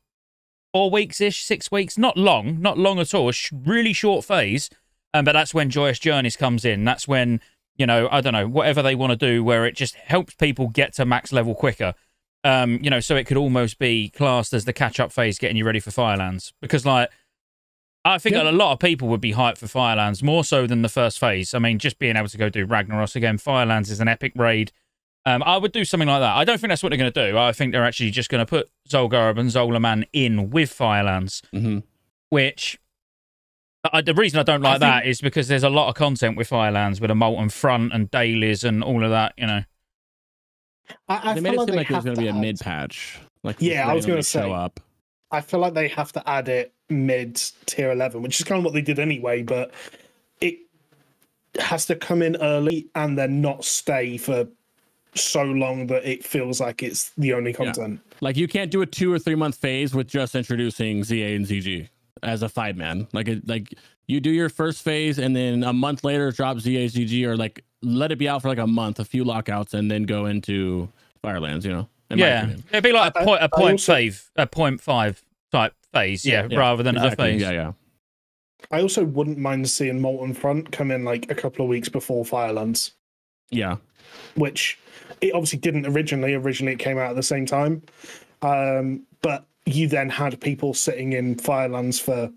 four weeks ish, six weeks, not long, not long at all, a sh- really short phase. Um, but that's when joyous journeys comes in. That's when you know I don't know whatever they want to do where it just helps people get to max level quicker. Um, you know, so it could almost be classed as the catch up phase, getting you ready for Firelands because like. I think Yeah. a lot of people would be hyped for Firelands more so than the first phase. I mean, just being able to go do Ragnaros again, Firelands is an epic raid. Um, I would do something like that. I don't think that's what they're going to do. I think they're actually just going to put Zul'Gurub and Zul'Aman in with Firelands, Mm-hmm. which I, the reason I don't I like that is because there's a lot of content with Firelands with a molten front and dailies and all of that. You know, I, I They made feel it like seem they like it was going to be a add- mid patch. Like Yeah, I was gonna say. show up. I feel like they have to add it mid tier 11, which is kind of what they did anyway, but it has to come in early and then not stay for so long that it feels like it's the only content. Like you can't do a two or three month phase with just introducing ZA and ZG as a five man. Like it, like you do your first phase and then a month later drop ZA ZG or like let it be out for like a month, a few lockouts, and then go into Firelands. You know? in yeah, it'd be like a point, a I point also- five, a point five type phase, yeah, Yeah, rather than Exactly. a phase. Yeah, yeah. I also wouldn't mind seeing Molten Front come in like a couple of weeks before Firelands, Yeah. which it obviously didn't originally. Originally, it came out at the same time. Um, but you then had people sitting in Firelands for,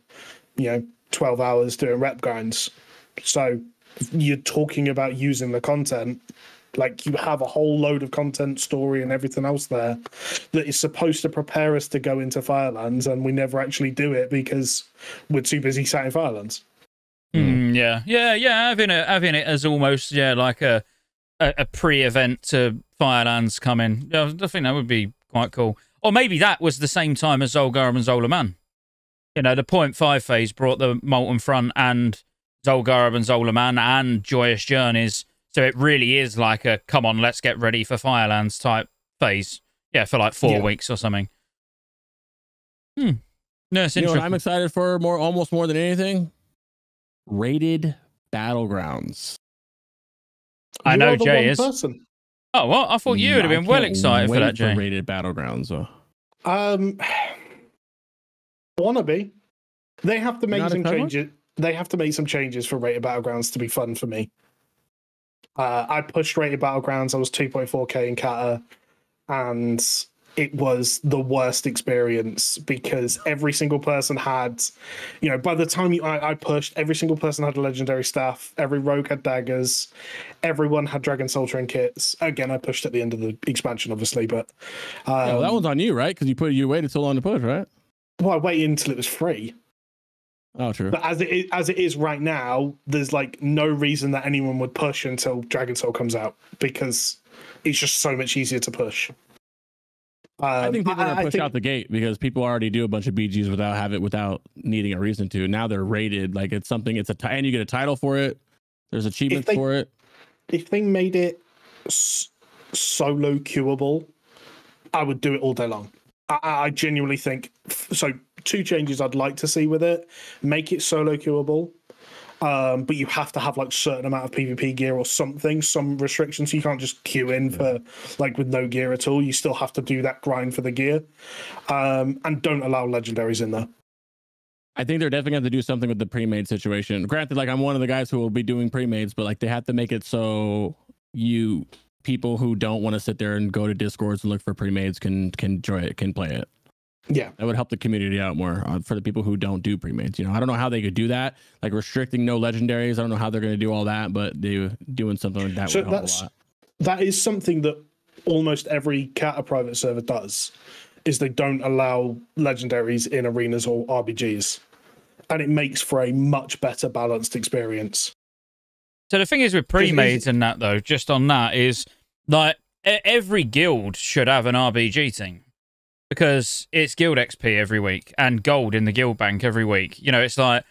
you know, 12 hours doing rep grinds. So you're talking about using the content. Like you have a whole load of content, story, and everything else there that is supposed to prepare us to go into Firelands, and we never actually do it because we're too busy sat in Firelands. Mm, yeah, yeah, yeah. Having it, having it as almost yeah, like a a, a pre-event to Firelands coming. Yeah, I think that would be quite cool. Or maybe that was the same time as Zul'Gurub and Zul'Aman. You know, the point five phase brought the Molten Front and Zul'Gurub and Zul'Aman and Joyous Journeys. So it really is like a come on, let's get ready for Firelands type phase. Yeah, for like four Yeah. weeks or something. Hmm. No, it's You know what interesting. I'm excited for more, almost more than anything? Rated battlegrounds. I You know are the Jay one is. Person. oh, well, I thought you would have been well excited for that, Jay. rated battlegrounds. though. Um, [sighs] wanna be? They have to make not some changes. They have to make some changes for rated battlegrounds to be fun for me. Uh, I pushed rated battlegrounds. I was 2.4k in Cata, and it was the worst experience because every single person had, you know, by the time you, I, I pushed, every single person had a legendary staff. Every rogue had daggers. Everyone had dragon soul trinkets. Again, I pushed at the end of the expansion, obviously, but um, Yeah, well, that one's on you, right? Because you put you waited so long to push, right? well, I waited until it was free. Oh, true. But as it is, as it is right now, there's like no reason that anyone would push until Dragon Soul comes out because it's just so much easier to push. Um, I think people are gonna push think- out the gate because people already do a bunch of BGs without have it without needing a reason to. Now they're rated like it's something. It's a and you get a title for it. There's achievements they- for it. if they made it s- solo queuable, I would do it all day long. I, I genuinely think so. Two changes I'd like to see with it: make it solo queuable, Um, but you have to have like certain amount of PvP gear or something, some restrictions. You can't just queue in for like with no gear at all. You still have to do that grind for the gear, um, and don't allow legendaries in there. I think they're definitely going to do something with the pre-made situation. Granted, like I'm one of the guys who will be doing pre-mades, but like they have to make it so you people who don't want to sit there and go to discords and look for pre-mades can can enjoy it, can play it. Yeah, That would help the community out more uh, for the people who don't do pre-mades. You know, I don't know how they could do that, like restricting no legendaries. I don't know how they're going to do all that, but they doing something like that So would help a that's- lot. that is something that almost every Cata private server does. Is they don't allow legendaries in arenas or RBGs, and it makes for a much better balanced experience. So the thing is with Because pre-mades and that though, just on that is like every guild should have an RBG team because it's guild XP every week and gold in the guild bank every week. You know, it's like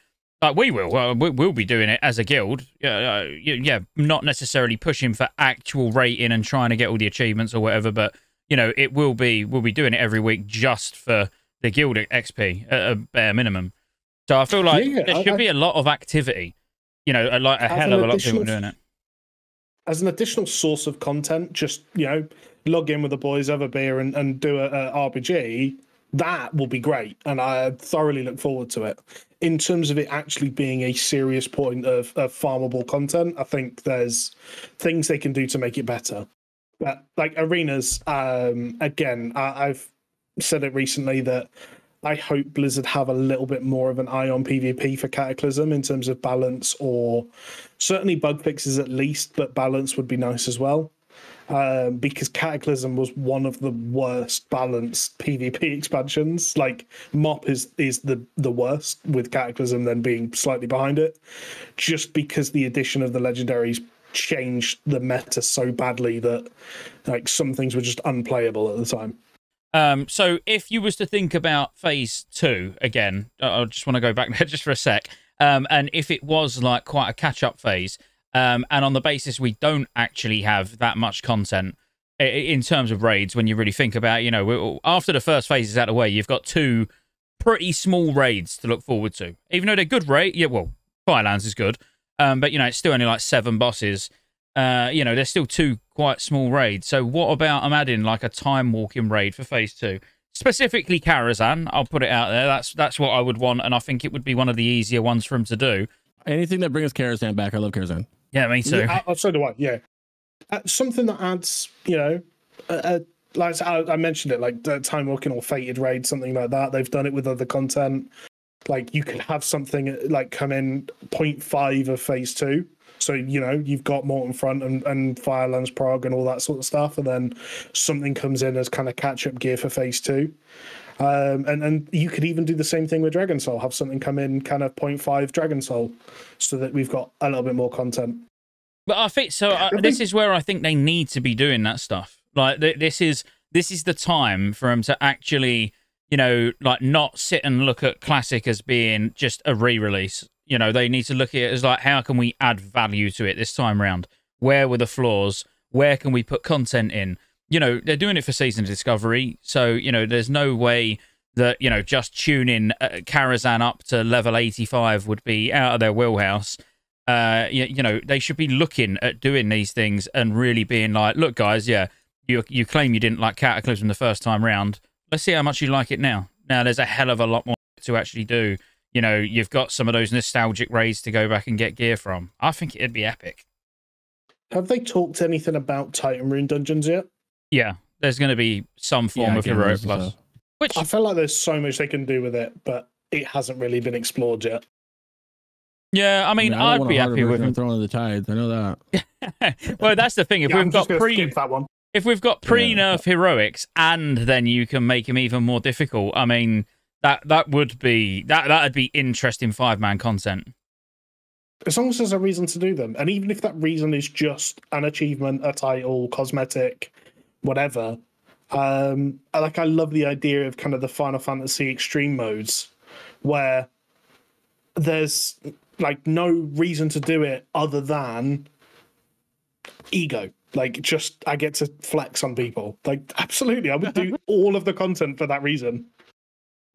like we will, well, we- we'll be doing it as a guild. Yeah, uh, yeah, not necessarily pushing for actual rating and trying to get all the achievements or whatever, but you know, it will be we'll be doing it every week just for the guild XP at a bare minimum. So I feel like Yeah, there I- should I- be a lot of activity. You know, a, like a hell of a lot of people doing it. As an additional source of content, just you know, log in with the boys, have a beer, and, and do a, a RBG. That will be great, and I thoroughly look forward to it. In terms of it actually being a serious point of, of farmable content, I think there's things they can do to make it better. But like arenas, um, again, I, I've said it recently that I hope Blizzard have a little bit more of an eye on PvP for Cataclysm in terms of balance or certainly bug fixes at least, but balance would be nice as well. Um, because Cataclysm was one of the worst balanced PvP [laughs] expansions. Like MoP is is the the worst, with Cataclysm then being slightly behind it, just because the addition of the legendaries changed the meta so badly that like some things were just unplayable at the time. Um, so if you was to think about phase two again, I just want to go back [laughs] there just for a sec. Um, and if it was like quite a catch up phase, um, and on the basis we don't actually have that much content in terms of raids, when you really think about, you know, after the first phase is out of the way, you've got two pretty small raids to look forward to. Even though they're good raid, yeah, well, Firelands is good, um, but you know, it's still only like seven bosses. Uh, you know, there's still two quite small raids. So what about I'm adding like a time walking raid for phase two? Specifically Karazhan, I'll put it out there. That's that's what I would want, and I think it would be one of the easier ones for him to do. Anything that brings Karazhan back, I love Karazhan. Yeah, me too. Yeah, I, so do I. Yeah, uh, something that adds, you know, uh, uh, like I, I mentioned it, like the time walking or fated raid, something like that. They've done it with other content. Like you could have something uh, like come in 0.5 of phase two. So you know you've got Molten Front and, and Firelands Prague and all that sort of stuff, and then something comes in as kind of catch up gear for phase two. Um, and and you could even do the same thing with Dragon Soul. Have something come in kind of 0.5 Dragon Soul, so that we've got a little bit more content. But I think so. I, this is where I think they need to be doing that stuff. Like th- this is this is the time for them to actually, you know, like not sit and look at classic as being just a re-release. You know, they need to look at it as like how can we add value to it this time round? Where were the flaws? Where can we put content in? You know, they're doing it for season discovery, so you know, there's no way that you know just tuning uh, Karazhan up to level 85 would be out of their wheelhouse uh, you, you know, they should be looking at doing these things and really being like, look, guys, yeah, you you claim you didn't like Cataclysm the first time round. Let's see how much you like it now. Now, there's a hell of a lot more to actually do. You know, you've got some of those nostalgic raids to go back and get gear from. I think it'd be epic. Have they talked anything about Titan Rune dungeons yet? Yeah, there's going to be some form Yeah, of cameras heroic and plus, stuff. which I feel like there's so much they can do with it, but it hasn't really been explored yet. yeah, I mean, I don't I'd want be happy with version of him. Throwing the tides. I know that. [laughs] well, that's the thing. If Yeah, we've just got pre that one. if we've got pre nerf heroics and then you can make him even more difficult i mean that that would be that that'd be interesting five man content As long as there's a reason to do them, and even if that reason is just an achievement, a title, cosmetic, whatever. Um, I- like I love the idea of kind of the Final Fantasy extreme modes, where there's like no reason to do it other than ego. Like just I get to flex on people. Like [laughs] absolutely, I would do [laughs] all of the content for that reason.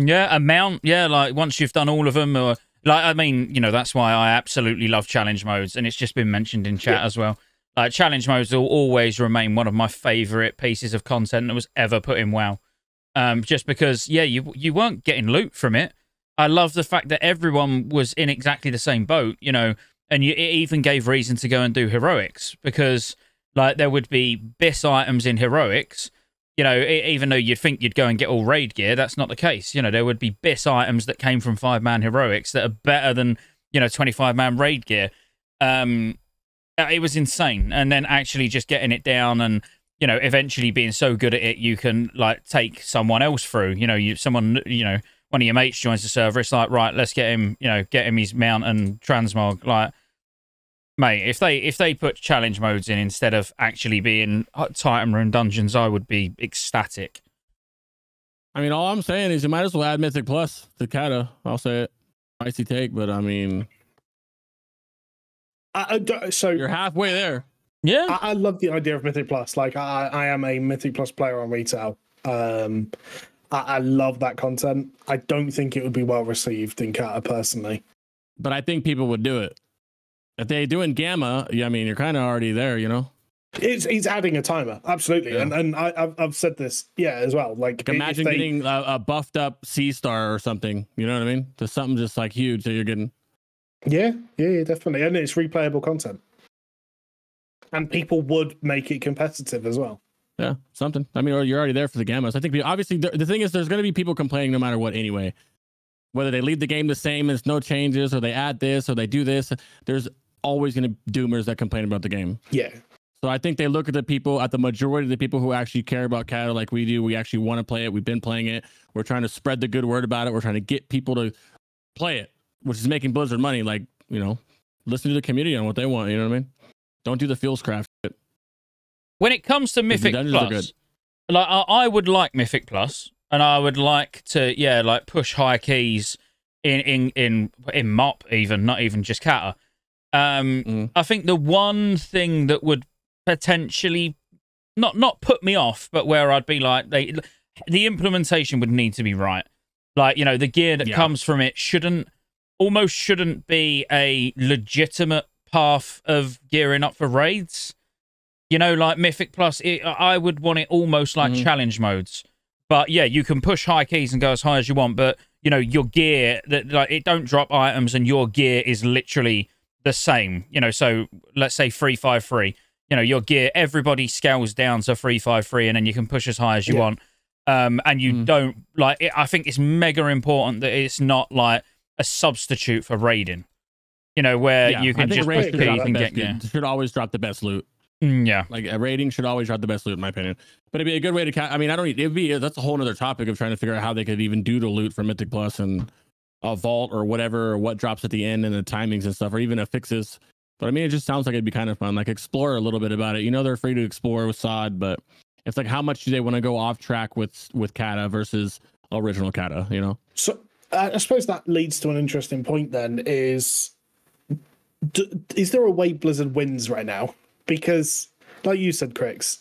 Yeah a mount yeah like once you've done all of them or Like, I mean, you know, that's why I absolutely love challenge modes, and it's just been mentioned in chat Yeah. as well. Like, challenge modes will always remain one of my favorite pieces of content that was ever put in WoW. Um, just because, yeah, you you weren't getting loot from it. I love the fact that everyone was in exactly the same boat, you know, and you, it even gave reason to go and do heroics because, like, there would be bis items in heroics. You know, even though you'd think you'd go and get all raid gear, that's not the case. You know, there would be bis items that came from five man heroics that are better than you know twenty five man raid gear. Um, uh, it was insane, and then actually just getting it down and you know eventually being so good at it, you can like take someone else through. You know, you someone you know one of your mates joins the server. It's like right, let's get him. You know, get him his mount and transmog. Like, mate, if they if they put challenge modes in instead of actually being uh, Titan Rune dungeons, I would be ecstatic. I mean, all I'm saying is you might as well add Mythic Plus to Cata. I'll say it. Icy take, but I mean, I, I don't- so you're halfway there. Yeah, I, I love the idea of Mythic Plus. Like I, I am a Mythic Plus player on retail. Um, I, I love that content. I don't think it would be well received in Cata personally. But I think people would do it. If they do in Gamma, yeah, I mean, you're kind of already there, you know? It's it's adding a timer, absolutely, Yeah. and and I, I've I've said this, yeah, as well. Like, Like imagine they- getting a, a buffed up Sea Star or something. You know what I mean? Just something just like huge that you're getting. yeah, yeah, yeah, definitely, and it's replayable content, and people would make it competitive as well. Yeah, something. I mean, or you're already there for the Gammas. I think we- obviously the, the thing is, there's going to be people complaining no matter what anyway. Whether they leave the game the same, there's no changes, or they add this, or they do this. There's always going to be doomers that complain about the game. Yeah, So I think they look at the people, at the majority of the people who actually care about Cata like we do. We actually want to play it. We've been playing it. We're trying to spread the good word about it. We're trying to get people to play it, which is making Blizzard money. Like, you know, listen to the community on what they want. You know what I mean? Don't do the feels craft shit. when it comes to Mythic dungeons are Plus, like I, I would like Mythic Plus, and I would like to, yeah, like push high keys in in in in MoP even, not even just Cata. Um, Mhm. I think the one thing that would potentially not not put me off, but where I'd be like they the implementation would need to be right. Like you know, the gear that Yeah. comes from it shouldn't almost shouldn't be a legitimate path of gearing up for raids. You know, like Mythic Plus, it, I would want it almost like Mhm. challenge modes. But yeah, you can push high keys and go as high as you want, but you know your gear that like it don't drop items, and your gear is literally the same. You know, so let's say three five three. You know, your gear everybody scales down to three five three, and then you can push as high as you Yeah. want. Um, and you Mm. don't like. It, I think it's mega important that it's not like a substitute for raiding. You know, where Yeah, you can just push should should keys drop the and get yeah. Should always drop the best loot. Mm, yeah. Like a rating should always drop the best loot, in my opinion. But it'd be a good way to. Ca- I mean, I don't. It'd be that's a whole other topic of trying to figure out how they could even do the loot for Mythic Plus and a vault or whatever, or what drops at the end and the timings and stuff, or even affixes. But I mean, it just sounds like it'd be kind of fun. Like explore a little bit about it. You know, they're free to explore with Sod, but it's like how much do they want to go off track with with Cata versus original Cata? You know? So I suppose that leads to an interesting point. Then is d- is there a way Blizzard wins right now? Because, like you said, Crix,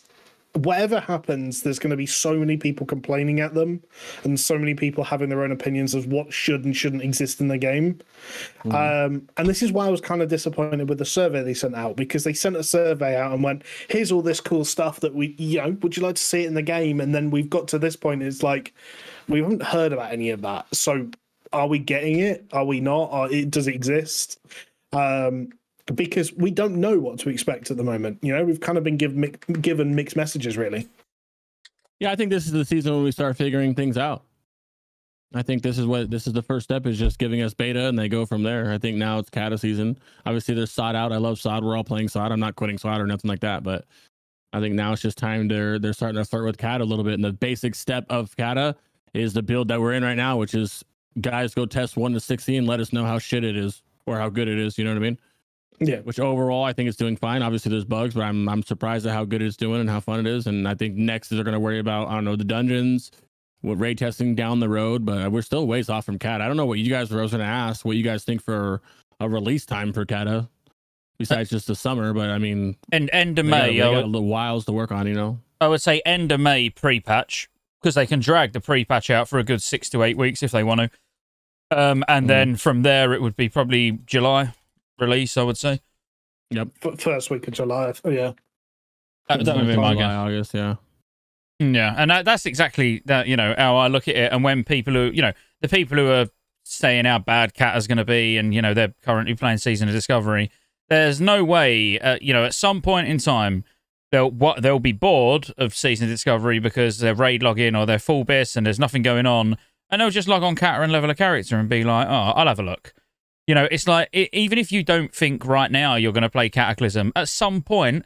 whatever happens, there's going to be so many people complaining at them, and so many people having their own opinions of what should and shouldn't exist in the game. Um, and this is why I was kind of disappointed with the survey they sent out because they sent a survey out and went, "Here's all this cool stuff that we, you know, would you like to see it in the game?" And then we've got to this point, it's like we haven't heard about any of that. So, are we getting it? Are we not? Are it, does it exist? Um, because we don't know what to expect at the moment. You know, we've kind of been give, mi- given mixed messages, really. Yeah, I think this is the season when we start figuring things out. I think this is what this is the first step is just giving us beta and they go from there. I think now it's Cata season. Obviously there's Sod out. I love Sod. We're all playing Sod. I'm not quitting Sod or nothing like that, but I think now it's just time they're they're starting to flirt with Cata a little bit. And the basic step of Cata is the build that we're in right now, which is guys go test one to sixteen, let us know how shit it is or how good it is. You know what I mean? Yeah. which overall I think it's doing fine. Obviously, there's bugs, but I'm I'm surprised at how good it's doing and how fun it is. And I think next they're going to worry about I don't know the dungeons, with ray testing down the road. But we're still ways off from Cat. I don't know what you guys were I was going to ask what you guys think for a release time for Cata, besides just the summer. But I mean, And end of they got, got a little whiles to work on. You know, I would say end of May pre-patch because they can drag the pre-patch out for a good six to eight weeks if they want to. Um, and Mhm. then from there, it would be probably July release, I would say. F- First week of July. Oh, yeah. That, that would be my guess. August, yeah. Yeah, and that, that's exactly that. You know how I look at it, and when people who, you know, the people who are saying how bad Cat is going to be, and you know they're currently playing Season of Discovery, there's no way, uh, you know, at some point in time they'll what they'll be bored of Season of Discovery because they're raid login or they're full bis and there's nothing going on, and they'll just log on Cat and level a character and be like, oh, I'll have a look. You know, it's like i even if you don't think right now you're going to play Cataclysm, at some point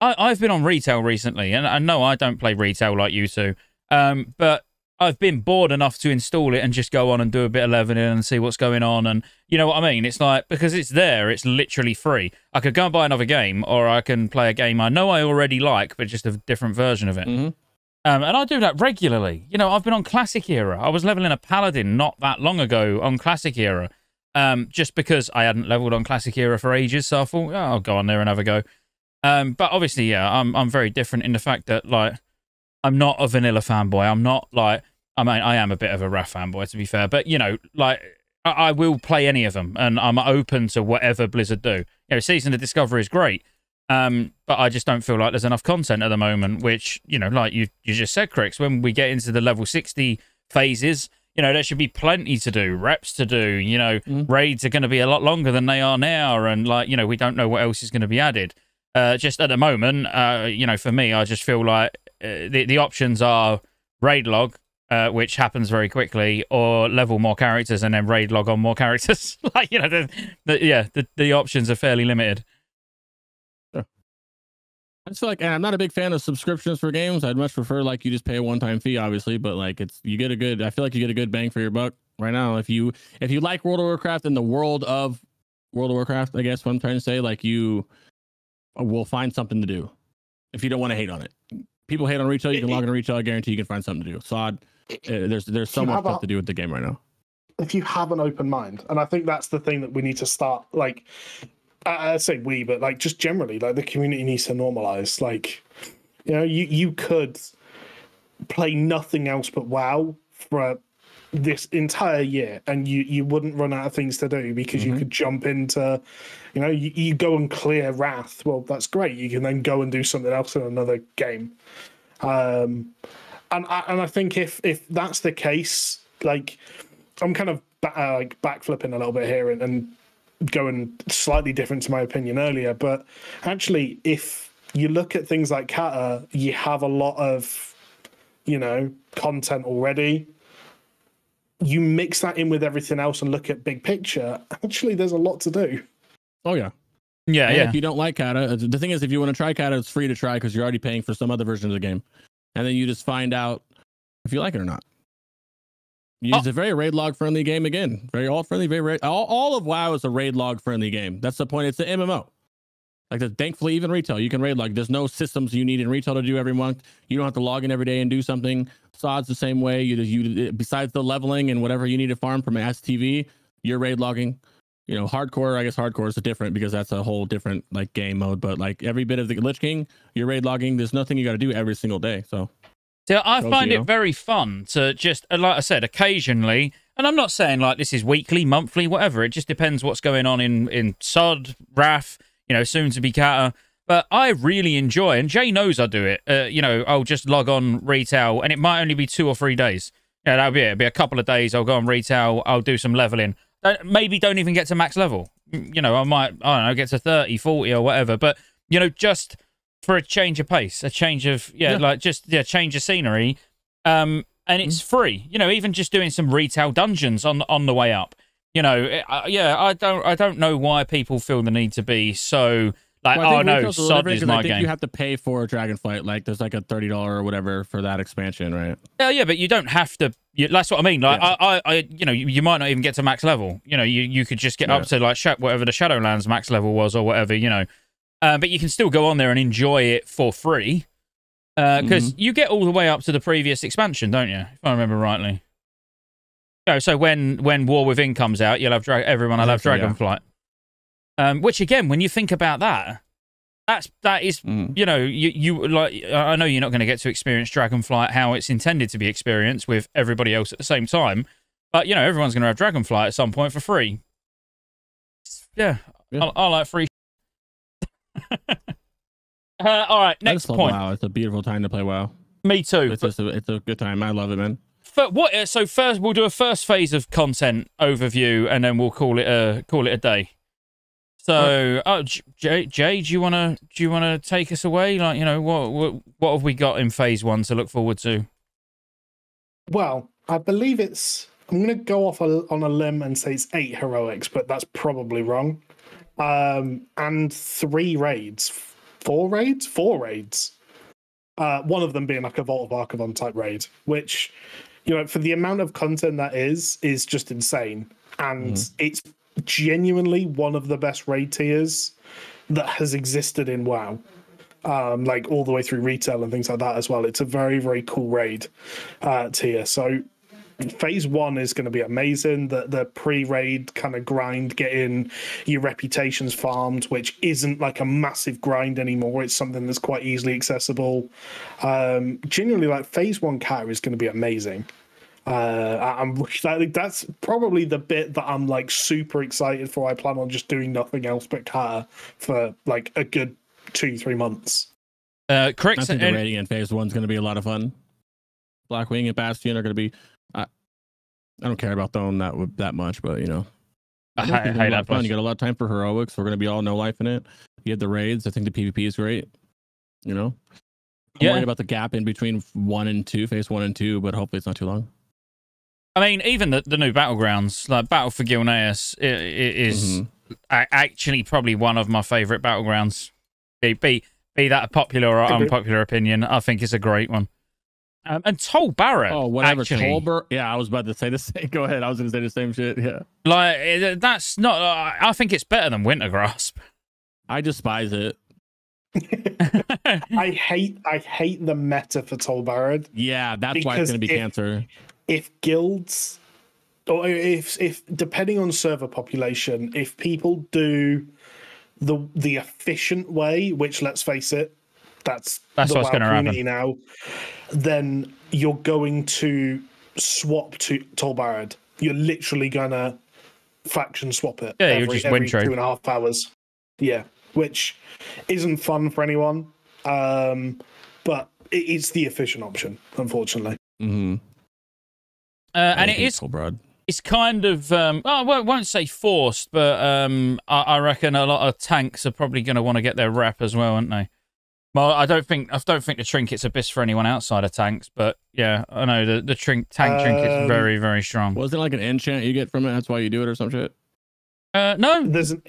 I, I've been on retail recently, and I know I don't play retail like you two, um, but I've been bored enough to install it and just go on and do a bit of leveling and see what's going on. And you know what I mean? It's like, because it's there, it's literally free. I could go and buy another game, or I can play a game I know I already like, but just a different version of it. Mhm. Um, and I do that regularly. You know, I've been on Classic Era. I was leveling a Paladin not that long ago on Classic Era, um, just because I hadn't leveled on Classic Era for ages. So I thought, oh, I'll go on there and have a go. Um, but obviously, yeah, I'm I'm very different in the fact that like I'm not a vanilla fanboy. I'm not like I mean I am a bit of a RAF fanboy to be fair, but you know, like I, I will play any of them, and I'm open to whatever Blizzard do. You know, Season of Discovery is great. Um, but I just don't feel like there's enough content at the moment, which, you know, like you, you just said, Crix, when we get into the level 60 phases, you know, there should be plenty to do, reps to do, you know, Mhm. raids are going to be a lot longer than they are now. And like, you know, we don't know what else is going to be added. Uh, just at the moment, uh, you know, for me, I just feel like uh, the, the options are raid log, uh, which happens very quickly, or level more characters and then raid log on more [laughs] characters. like, you know, the, the, yeah, the, the options are fairly limited. I just feel like and I'm not a big fan of subscriptions for games. I'd much prefer like you just pay a one-time fee, obviously, but like it's you get a good. I feel like you get a good bang for your buck right now. If you if you like World of Warcraft and the world of World of Warcraft, I guess what I'm trying to say, like you will find something to do. If you don't want to hate on it, people hate on retail. You can log in retail. I guarantee you can find something to do. Sod, uh, there's there's so much have a- stuff to do with the game right now. if you have an open mind, and I think that's the thing that we need to start. Like, I, I say we, but like just generally, like the community needs to normalize. Like, you know, you you could play nothing else but WoW for this entire year, and you you wouldn't run out of things to do because you Mhm. could jump into, you know, you, you go and clear Wrath. Well, that's great. You can then go and do something else in another game. Um, and I, and I think if if that's the case, like I'm kind of ba- uh, like backflipping a little bit here and, and going slightly different to my opinion earlier, but actually, if you look at things like Cata, you have a lot of you know content already. You mix that in with everything else and look at big picture. Actually, there's a lot to do. Oh yeah. Yeah, And yeah. If you don't like Cata, uh, the thing is, if you want to try Cata, it's free to try because you're already paying for some other version of the game, and then you just find out if you like it or not. You- Oh. It's a very raid log friendly game again. Very all friendly, very raid. All, all of WoW is a raid log friendly game. That's the point. It's an MMO. Like the, thankfully, even retail, you can raid log. There's no systems you need in retail to do every month. You don't have to log in every day and do something. SOD's the same way. You you besides the leveling and whatever you need to farm from STV, you're raid logging you know, hardcore, I guess hardcore is a different because that's a whole different like game mode. But like every bit of the Lich King, you're raid logging. There's nothing you got to do every single day. So So I Goes find you. it very fun to just, uh, like I said, occasionally, and I'm not saying like this is weekly, monthly, whatever. It just depends what's going on in in Sod, Wrath, you know, soon to be Cata. But I really enjoy, and Jay knows I do it. Uh, you know, I'll just log on retail, and it might only be two or three days. Yeah, that'll be it. It'll be a couple of days. I'll go on retail. I'll do some leveling. Don't- Maybe don't even get to max level. Mm, You know, I might, I don't know, get to 30, 40 or whatever. But, you know, just for a change of pace, a change of, yeah, Yeah. like just, yeah, change of scenery. Um, and it's free. You know, even just doing some retail dungeons on on the way up. You know, it- uh, yeah, I don't I don't know why people feel the need to be so like, Well, I oh no, Sod is my I think game. you have to pay for a Dragonflight. Like there's like a thirty dollar or whatever for that expansion, right? Yeah, yeah, but you don't have to. You, that's what I mean. Like, Yeah. I, I, I, you know, you, you might not even get to max level. You know, you, you could just get up to like sh- whatever the Shadowlands max level was or whatever. You know, uh, but you can still go on there and enjoy it for free because Mm-hmm. you get all the way up to the previous expansion, don't you? If I remember rightly. Oh, so when when War Within comes out, you'll have dra- everyone will have Exactly, yeah. Dragonflight. Um, which again, when you think about that, that's that is Mm. you know, you, you like I know you're not going to get to experience Dragonflight how it's intended to be experienced with everybody else at the same time. But you know, everyone's going to have Dragonflight at some point for free. Yeah, Yeah. I, I like free. [laughs] uh, all right, I next just love point. WoW. It's a beautiful time to play WoW. Me too. It's just a, it's a good time. I love it, man. Fir- what? uh, So first, we'll do a first phase of content overview, and then we'll call it a call it a day. So, uh, Jay, Jay, do you wanna do you wanna take us away? Like, you know, what what what have we got in phase one to look forward to? Well, I believe it's. I'm going to go off a, on a limb and say it's eight heroics, but that's probably wrong. Um, and three raids, four raids, four raids. Uh, one of them being like a Vault of Archavon type raid, which, you know, for the amount of content that is, is just insane. And it's genuinely one of the best raid tiers that has existed in WoW um, like all the way through retail and things like that as well. It's a very, very cool raid uh, tier. So phase one is going to be amazing. The the pre-raid kind of grind, getting your reputations farmed, which isn't like a massive grind anymore. It's something that's quite easily accessible. Um, genuinely, like phase one car is going to be amazing. Uh, I- I'm [laughs] like that's probably the bit that I'm like super excited for. I plan on just doing nothing else but car for like a good two three months. Uh, I correct. think the and- rating in phase one's going to be a lot of fun. Blackwing and Bastion are going to be. I, I don't care about throwing that that much, but you know, I, I think I it's hate gonna be a lot fun. You got a lot of time for heroics. We're going to be all no life in it. You had the raids. I think the PvP is great. You know, I'm Yeah. worried about the gap in between one and two, phase one and two, but hopefully it's not too long. I mean, even the, the new battlegrounds, like Battle for Gilneas, i- i- is Mhm. actually probably one of my favorite battlegrounds. Be be, be that a popular or unpopular opinion, I think it's a great one. Um, and Tol Barad, Oh, whatever. actually, Tol Barad. Yeah, I was about to say the [laughs] same. Go ahead. I was going to say the same shit. Yeah. like that's not. Uh, I think it's better than Wintergrasp. I despise it. [laughs] I hate I hate the meta for Tol Barad. Yeah, that's why it's going to be if- cancer. If guilds or if if depending on server population, if people do the the efficient way, which let's face it, that's That's the what's WoW gonna happen. now, then you're going to swap to Tol Barad. You're literally gonna faction swap it. Yeah, you're just every win trade. two and a half hours. Yeah, which isn't fun for anyone. Um, but it's the efficient option, unfortunately. Mm-hmm. Uh, and it is broad. it's kind of um I won't- won't say forced, but um I, I reckon a lot of tanks are probably going to want to get their rep as well, aren't they? Well, I don't think I don't think the trinket's a bis for anyone outside of tanks, but yeah, I know the the trink tank trinket's Um, very very strong. Wasn't it like an enchant you get from it? That's why you do it or some shit? Uh, no, There's an,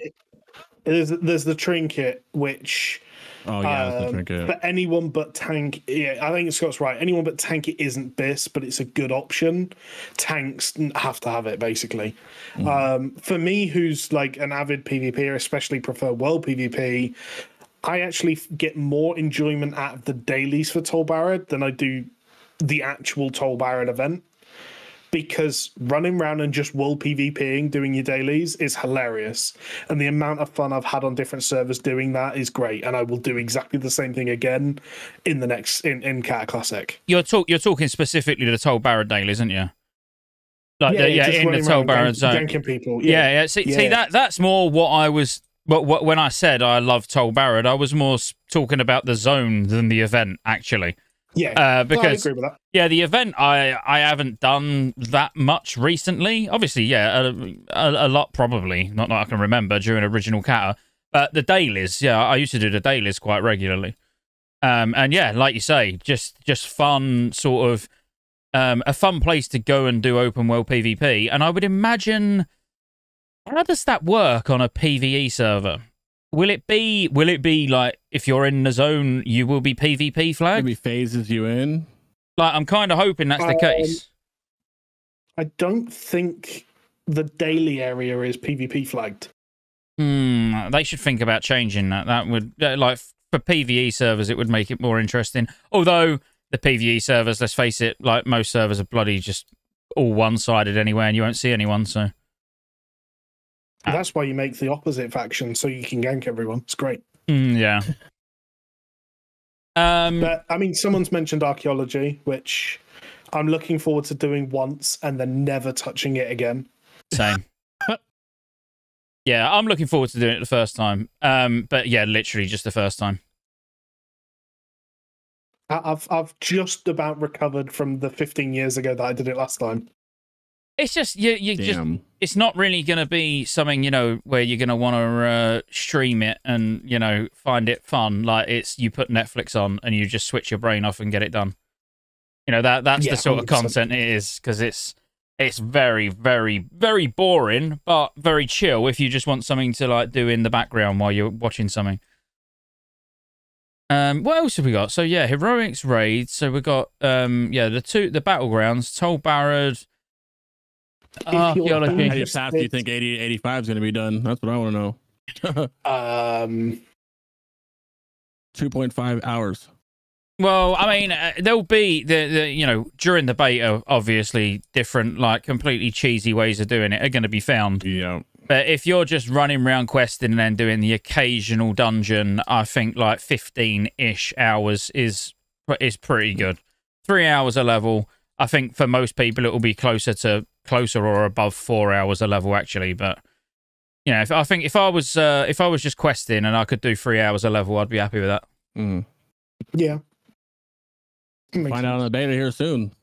there's there's the trinket which Oh, yeah, that's the um, trinket. for anyone but tank. Yeah, I think Scott's right. Anyone but tank it isn't bis, but it's a good option. Tanks have to have it basically. Mm-hmm. Um, for me, who's like an avid PvPer, especially prefer world PvP, I actually get more enjoyment out of the dailies for Tol Barad than I do the actual Tol Barad event. Because running around and just world PvPing, doing your dailies is hilarious. And the amount of fun I've had on different servers doing that is great. And I will do exactly the same thing again in the next in, in Cat Classic. you're talk you're talking specifically to the Tol Barad Dale, isn't you? Like the, yeah, in the Tol Barad zone. ganking people. Yeah, yeah. See, see Yeah. that that's more what I was. What when I said I love Tol Barad, I was more talking about the zone than the event actually. yeah. Uh, because agree with that. yeah, the event I I haven't done that much recently. Obviously, yeah, a, a, a lot probably. Not that I can remember during original Cata, but the dailies. Yeah, I used to do the dailies quite regularly. Um, and yeah, like you say, just just fun sort of um, a fun place to go and do open world PvP. And I would imagine, how does that work on a PVE server? Will it be? Will it be like if you're in the zone, you will be PvP flagged? Maybe phases you in. Like I'm kind of hoping that's the Um, case. I don't think the daily area is PvP flagged. Hmm, they should think about changing that. That would like for PVE servers, it would make it more interesting. Although the PVE servers, let's face it, like most servers are bloody just all one-sided anyway, and you won't see anyone. So Ah. That's why you make the opposite faction so you can gank everyone. It's great. mm, yeah. Um, But I mean, someone's mentioned archaeology, which I'm looking forward to doing once and then never touching it again. Same. [laughs] yeah, I'm looking forward to doing it the first time. Um, but yeah, literally just the first time. I- I've I've just about recovered from the 15 years ago that I did it last time. It's just you. You just. It's not really going to be something you know where you're going to want to uh, stream it and you know find it fun. Like it's you put Netflix on and you just switch your brain off and get it done. You know that that's Yeah, the sort of 100%. content it is because it's it's very very very boring but very chill if you just want something to like do in the background while you're watching something. Um, what else have we got? So yeah, heroics raids. So we got um, yeah, the two the battlegrounds, Tol Barad, If you're archaeology. How do you do you think 80 85 is going to be done? That's what I want to know. [laughs] Um, 2.5 hours. Well, I mean, uh, there'll be the, the you know during the beta, obviously different like completely cheesy ways of doing it are going to be found. Yeah. But if you're just running around questing and then doing the occasional dungeon, I think like 15-ish hours is is pretty good. Three hours a level. I think for most people it will be closer to closer or above four hours a level actually. But you know, if I think if I was uh, if I was just questing and I could do three hours a level, I'd be happy with that. Mm. yeah. Makes Find out on the beta here soon.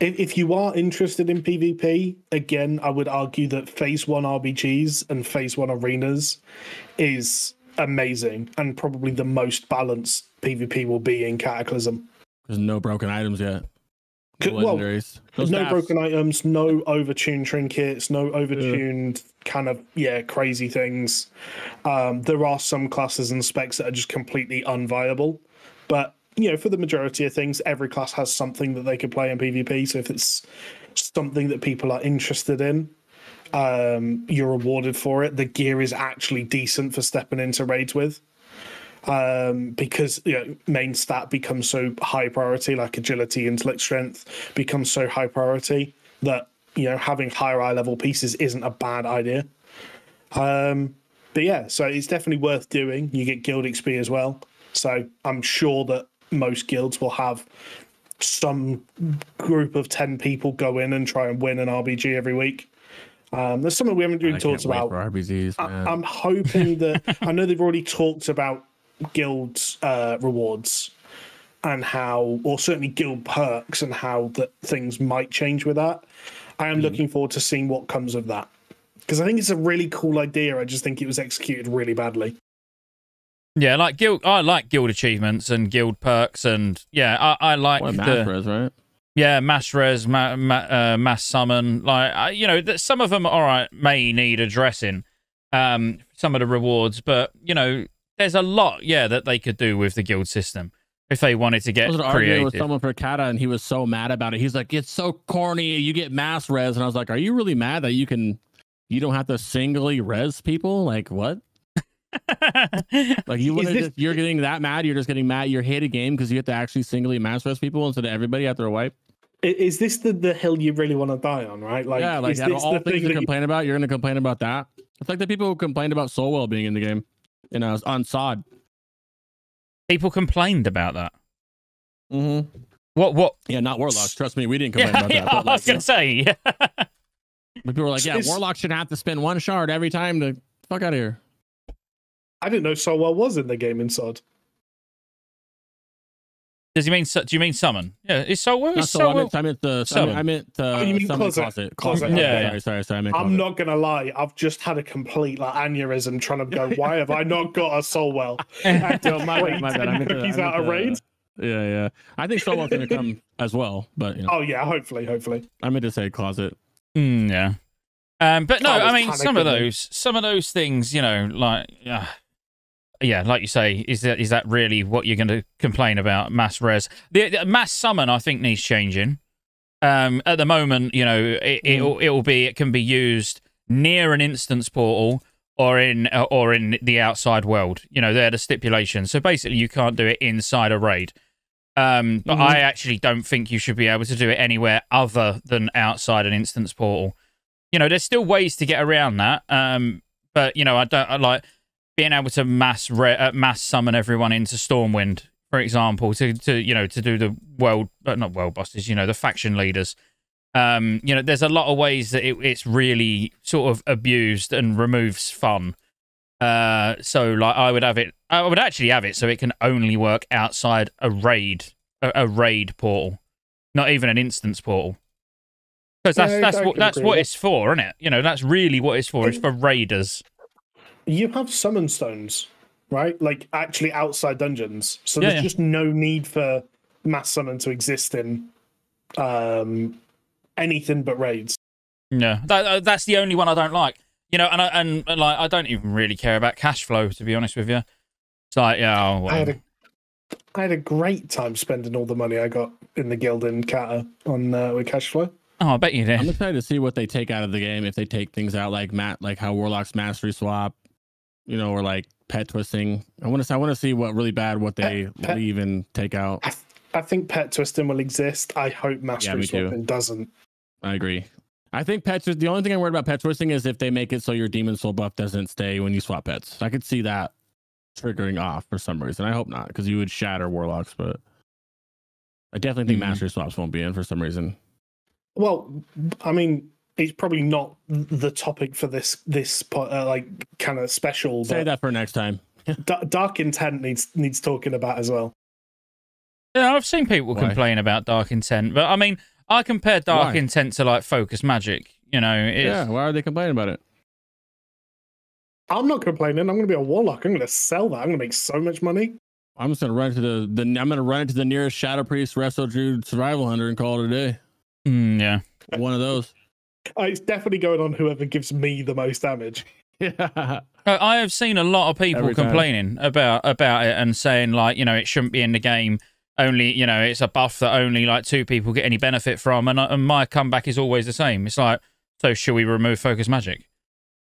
If, if you are interested in PvP, again, I would argue that Phase 1 RBGs and Phase 1 Arenas is amazing and probably the most balanced PvP will be in Cataclysm. There's no broken items yet. C- well, legendaries. no staffs. broken items, no overtuned trinkets, no overtuned kind of, yeah, crazy things. Um, there are some classes and specs that are just completely unviable. But, you know, for the majority of things, every class has something that they could play in PvP. So if it's something that people are interested in, um, you're rewarded for it. The gear is actually decent for stepping into raids with. Um, because you know, main stat becomes so high priority, like agility, intellect, strength becomes so high priority that you know having higher eye level pieces isn't a bad idea. Um, but yeah, so it's definitely worth doing. You get guild XP as well, so I'm sure that most guilds will have some group of ten people go in and try and win an RBG every week. Um, there's something we haven't really I talked about. RBGs, I- I'm hoping that [laughs] I know they've already talked about guild uh, rewards and how, or certainly guild perks and how that things might change with that. I am looking forward to seeing what comes of that because I think it's a really cool idea. I just think it was executed really badly. Yeah, like guild. I like guild achievements and guild perks, and yeah, I, I like What the math res, right? yeah mass res, ma, ma, uh, mass summon. Like I, you know, that some of them, all right, may need addressing. Um, some of the rewards, but you know, there's a lot, yeah, that they could do with the guild system if they wanted to I get was arguing with someone for Cata, and he was so mad about it. He's like, "It's so corny. You get mass res," and I was like, "Are you really mad that you can, you don't have to singly res people? Like what? [laughs] Like you Is want this- just you're getting that mad? You're just getting mad. You hate a game because you have to actually singly mass res people instead of everybody after a wipe. Is this the, the hill you really want to die on, right? Like, yeah, like is out of all the things thing to that you- complain about, you're gonna complain about that. It's like the people who complained about Soulwell being in the game, you know, on SOD. People complained about that. Mm-hmm. What? What? Yeah, not warlocks. Trust me, we didn't [laughs] complain Yeah, about yeah, that. I But like, was gonna say. Yeah. but people were like, yeah, It's- warlocks shouldn't have to spend one shard every time to fuck out of here. I didn't know Soulwell was in the game inside. Does he mean? su- Do you mean summon? Yeah, is so well. Not so, so I meant, I meant the, Summon. I meant uh, Oh, you mean closet. closet. Closet, Closet. yeah, Yeah, yeah. Sorry, sorry, sorry. I meant I'm not gonna lie, I've just had a complete like aneurysm trying to go. [laughs] Why have I not got a Soulwell? [laughs] Yo, my bad, my bad. I Ten meant to- I meant out of raid. Yeah, yeah. I think Soulwell's gonna come as well, but you know, Oh yeah, hopefully, hopefully. I meant to say closet. Mm, yeah. Um, but no, I I mean some of those, some of those things, you know, like, uh, yeah, like you say, is that is that really what you're going to complain about? Mass res, the, the mass summon, I think needs changing. Um, at the moment, you know, it, it'll it'll be it can be used near an instance portal or in uh, or in the outside world. You know, they're the stipulations. So basically, you can't do it inside a raid. Um, but Mhm. I actually don't think you should be able to do it anywhere other than outside an instance portal. You know, there's still ways to get around that. Um, but you know, I don't I like being able to mass re- uh, mass summon everyone into Stormwind, for example, to to you know to do the world, uh, not world bosses, you know, the faction leaders. Um, you know, there's a lot of ways that it, it's really sort of abused and removes fun. Uh, so like I would have it, I would actually have it so it can only work outside a raid, a, a raid portal, not even an instance portal. Because that's I- that's what that's what it's for, isn't it? You know, that's really what it's for. It's for raiders. You have summon stones, right? Like actually outside dungeons. So Yeah, there's yeah. just no need for mass summon to exist in um, anything but raids. Yeah, that, uh, that's the only one I don't like. You know, and I, and, and, like I don't even really care about cash flow to be honest with you. It's like yeah, oh, I had a I had a great time spending all the money I got in the guild in Cata on uh, with cash flow. oh, I bet you did. I'm excited to see what they take out of the game if they take things out like Matt, like how Warlock's mastery swap, you know, or like pet twisting. I want to, I want to see what really bad what they Pet- pet- leave and take out. I, th- I think pet twisting will exist. I hope mastery too. swapping doesn't. I agree. I think pet. The only thing I'm worried about pet twisting is if they make it so your demon soul buff doesn't stay when you swap pets. I could see that triggering off for some reason. I hope not, because you would shatter warlocks. But I definitely think Mhm. mastery swaps won't be in for some reason. Well, I mean, it's probably not the topic for this this uh, like kind of special. Say that for next time. [laughs] Da- Dark Intent needs needs talking about as well. Yeah, I've seen people Why? complain about Dark Intent, but I mean, I compare Dark Why? Intent to like Focus Magic. You know, it's, Yeah. Why are they complaining about it? I'm not complaining. I'm going to be a warlock. I'm going to sell that. I'm going to make so much money. I'm just gonna run to the, the I'm gonna run into the nearest Shadow Priest Resto Druid Survival Hunter and call it a day. Mm, yeah. One of those. Uh, it's definitely going on whoever gives me the most damage. [laughs] Yeah. I I have seen a lot of people Every time. complaining about about it and saying like, you know, it shouldn't be in the game. Only, you know, it's a buff that only like two people get any benefit from. And, and my comeback is always the same. It's like, so should we remove Focus Magic?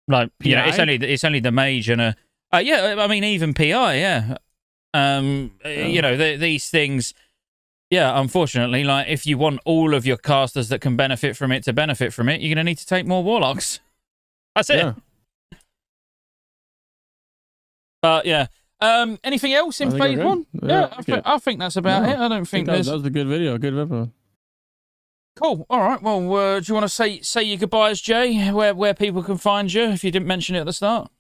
Like, you know, it's only it's only the mage and a uh, yeah. I mean, even PI, yeah. Um, uh, you know, th these things. Yeah, unfortunately, like if you want all of your casters that can benefit from it to benefit from it, you're gonna need to take more warlocks. [laughs] That's it. Yeah. But yeah. Um, anything else in I phase one? Yeah, Yeah, I I, think I think that's about No, it. I don't I think think that, there's that was a good video. Good episode. cool. All right. Well, uh, do you want to say say your goodbyes, Jay? Where where people can find you if you didn't mention it at the start?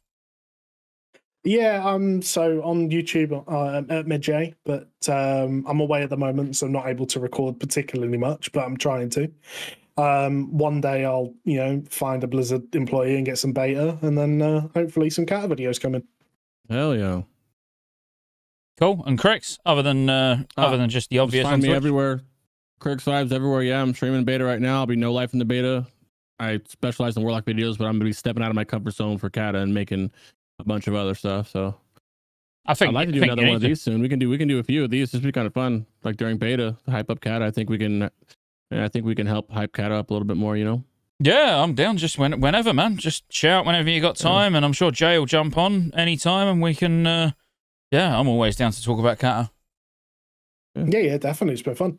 Yeah, um, so on YouTube uh, at Mijae, but um, I'm away at the moment, so I'm not able to record particularly much, but I'm trying to. Um, one day I'll, you know, find a Blizzard employee and get some beta, and then uh, hopefully some cat videos coming. Hell yeah. Cool. And Crix, other than uh, Uh, other than just the obvious on find me Twitch? everywhere. Critics Vibes everywhere. Yeah, I'm streaming beta right now. I'll be no life in the beta. I specialize in Warlock videos, but I'm gonna be stepping out of my comfort zone for Cata and making a bunch of other stuff. So I think I'd like to do another you one of these soon. We can do we can do a few of these. This would be kind of fun. Like during beta, hype up Cata. I think we can. I think we can help hype Cata up a little bit more. You know. Yeah, I'm down. Just when, whenever, man. Just shout whenever you got Yeah. time, and I'm sure Jay will jump on anytime, and we can. Uh, yeah, I'm always down to talk about Cata. Yeah, yeah, definitely. It's been fun.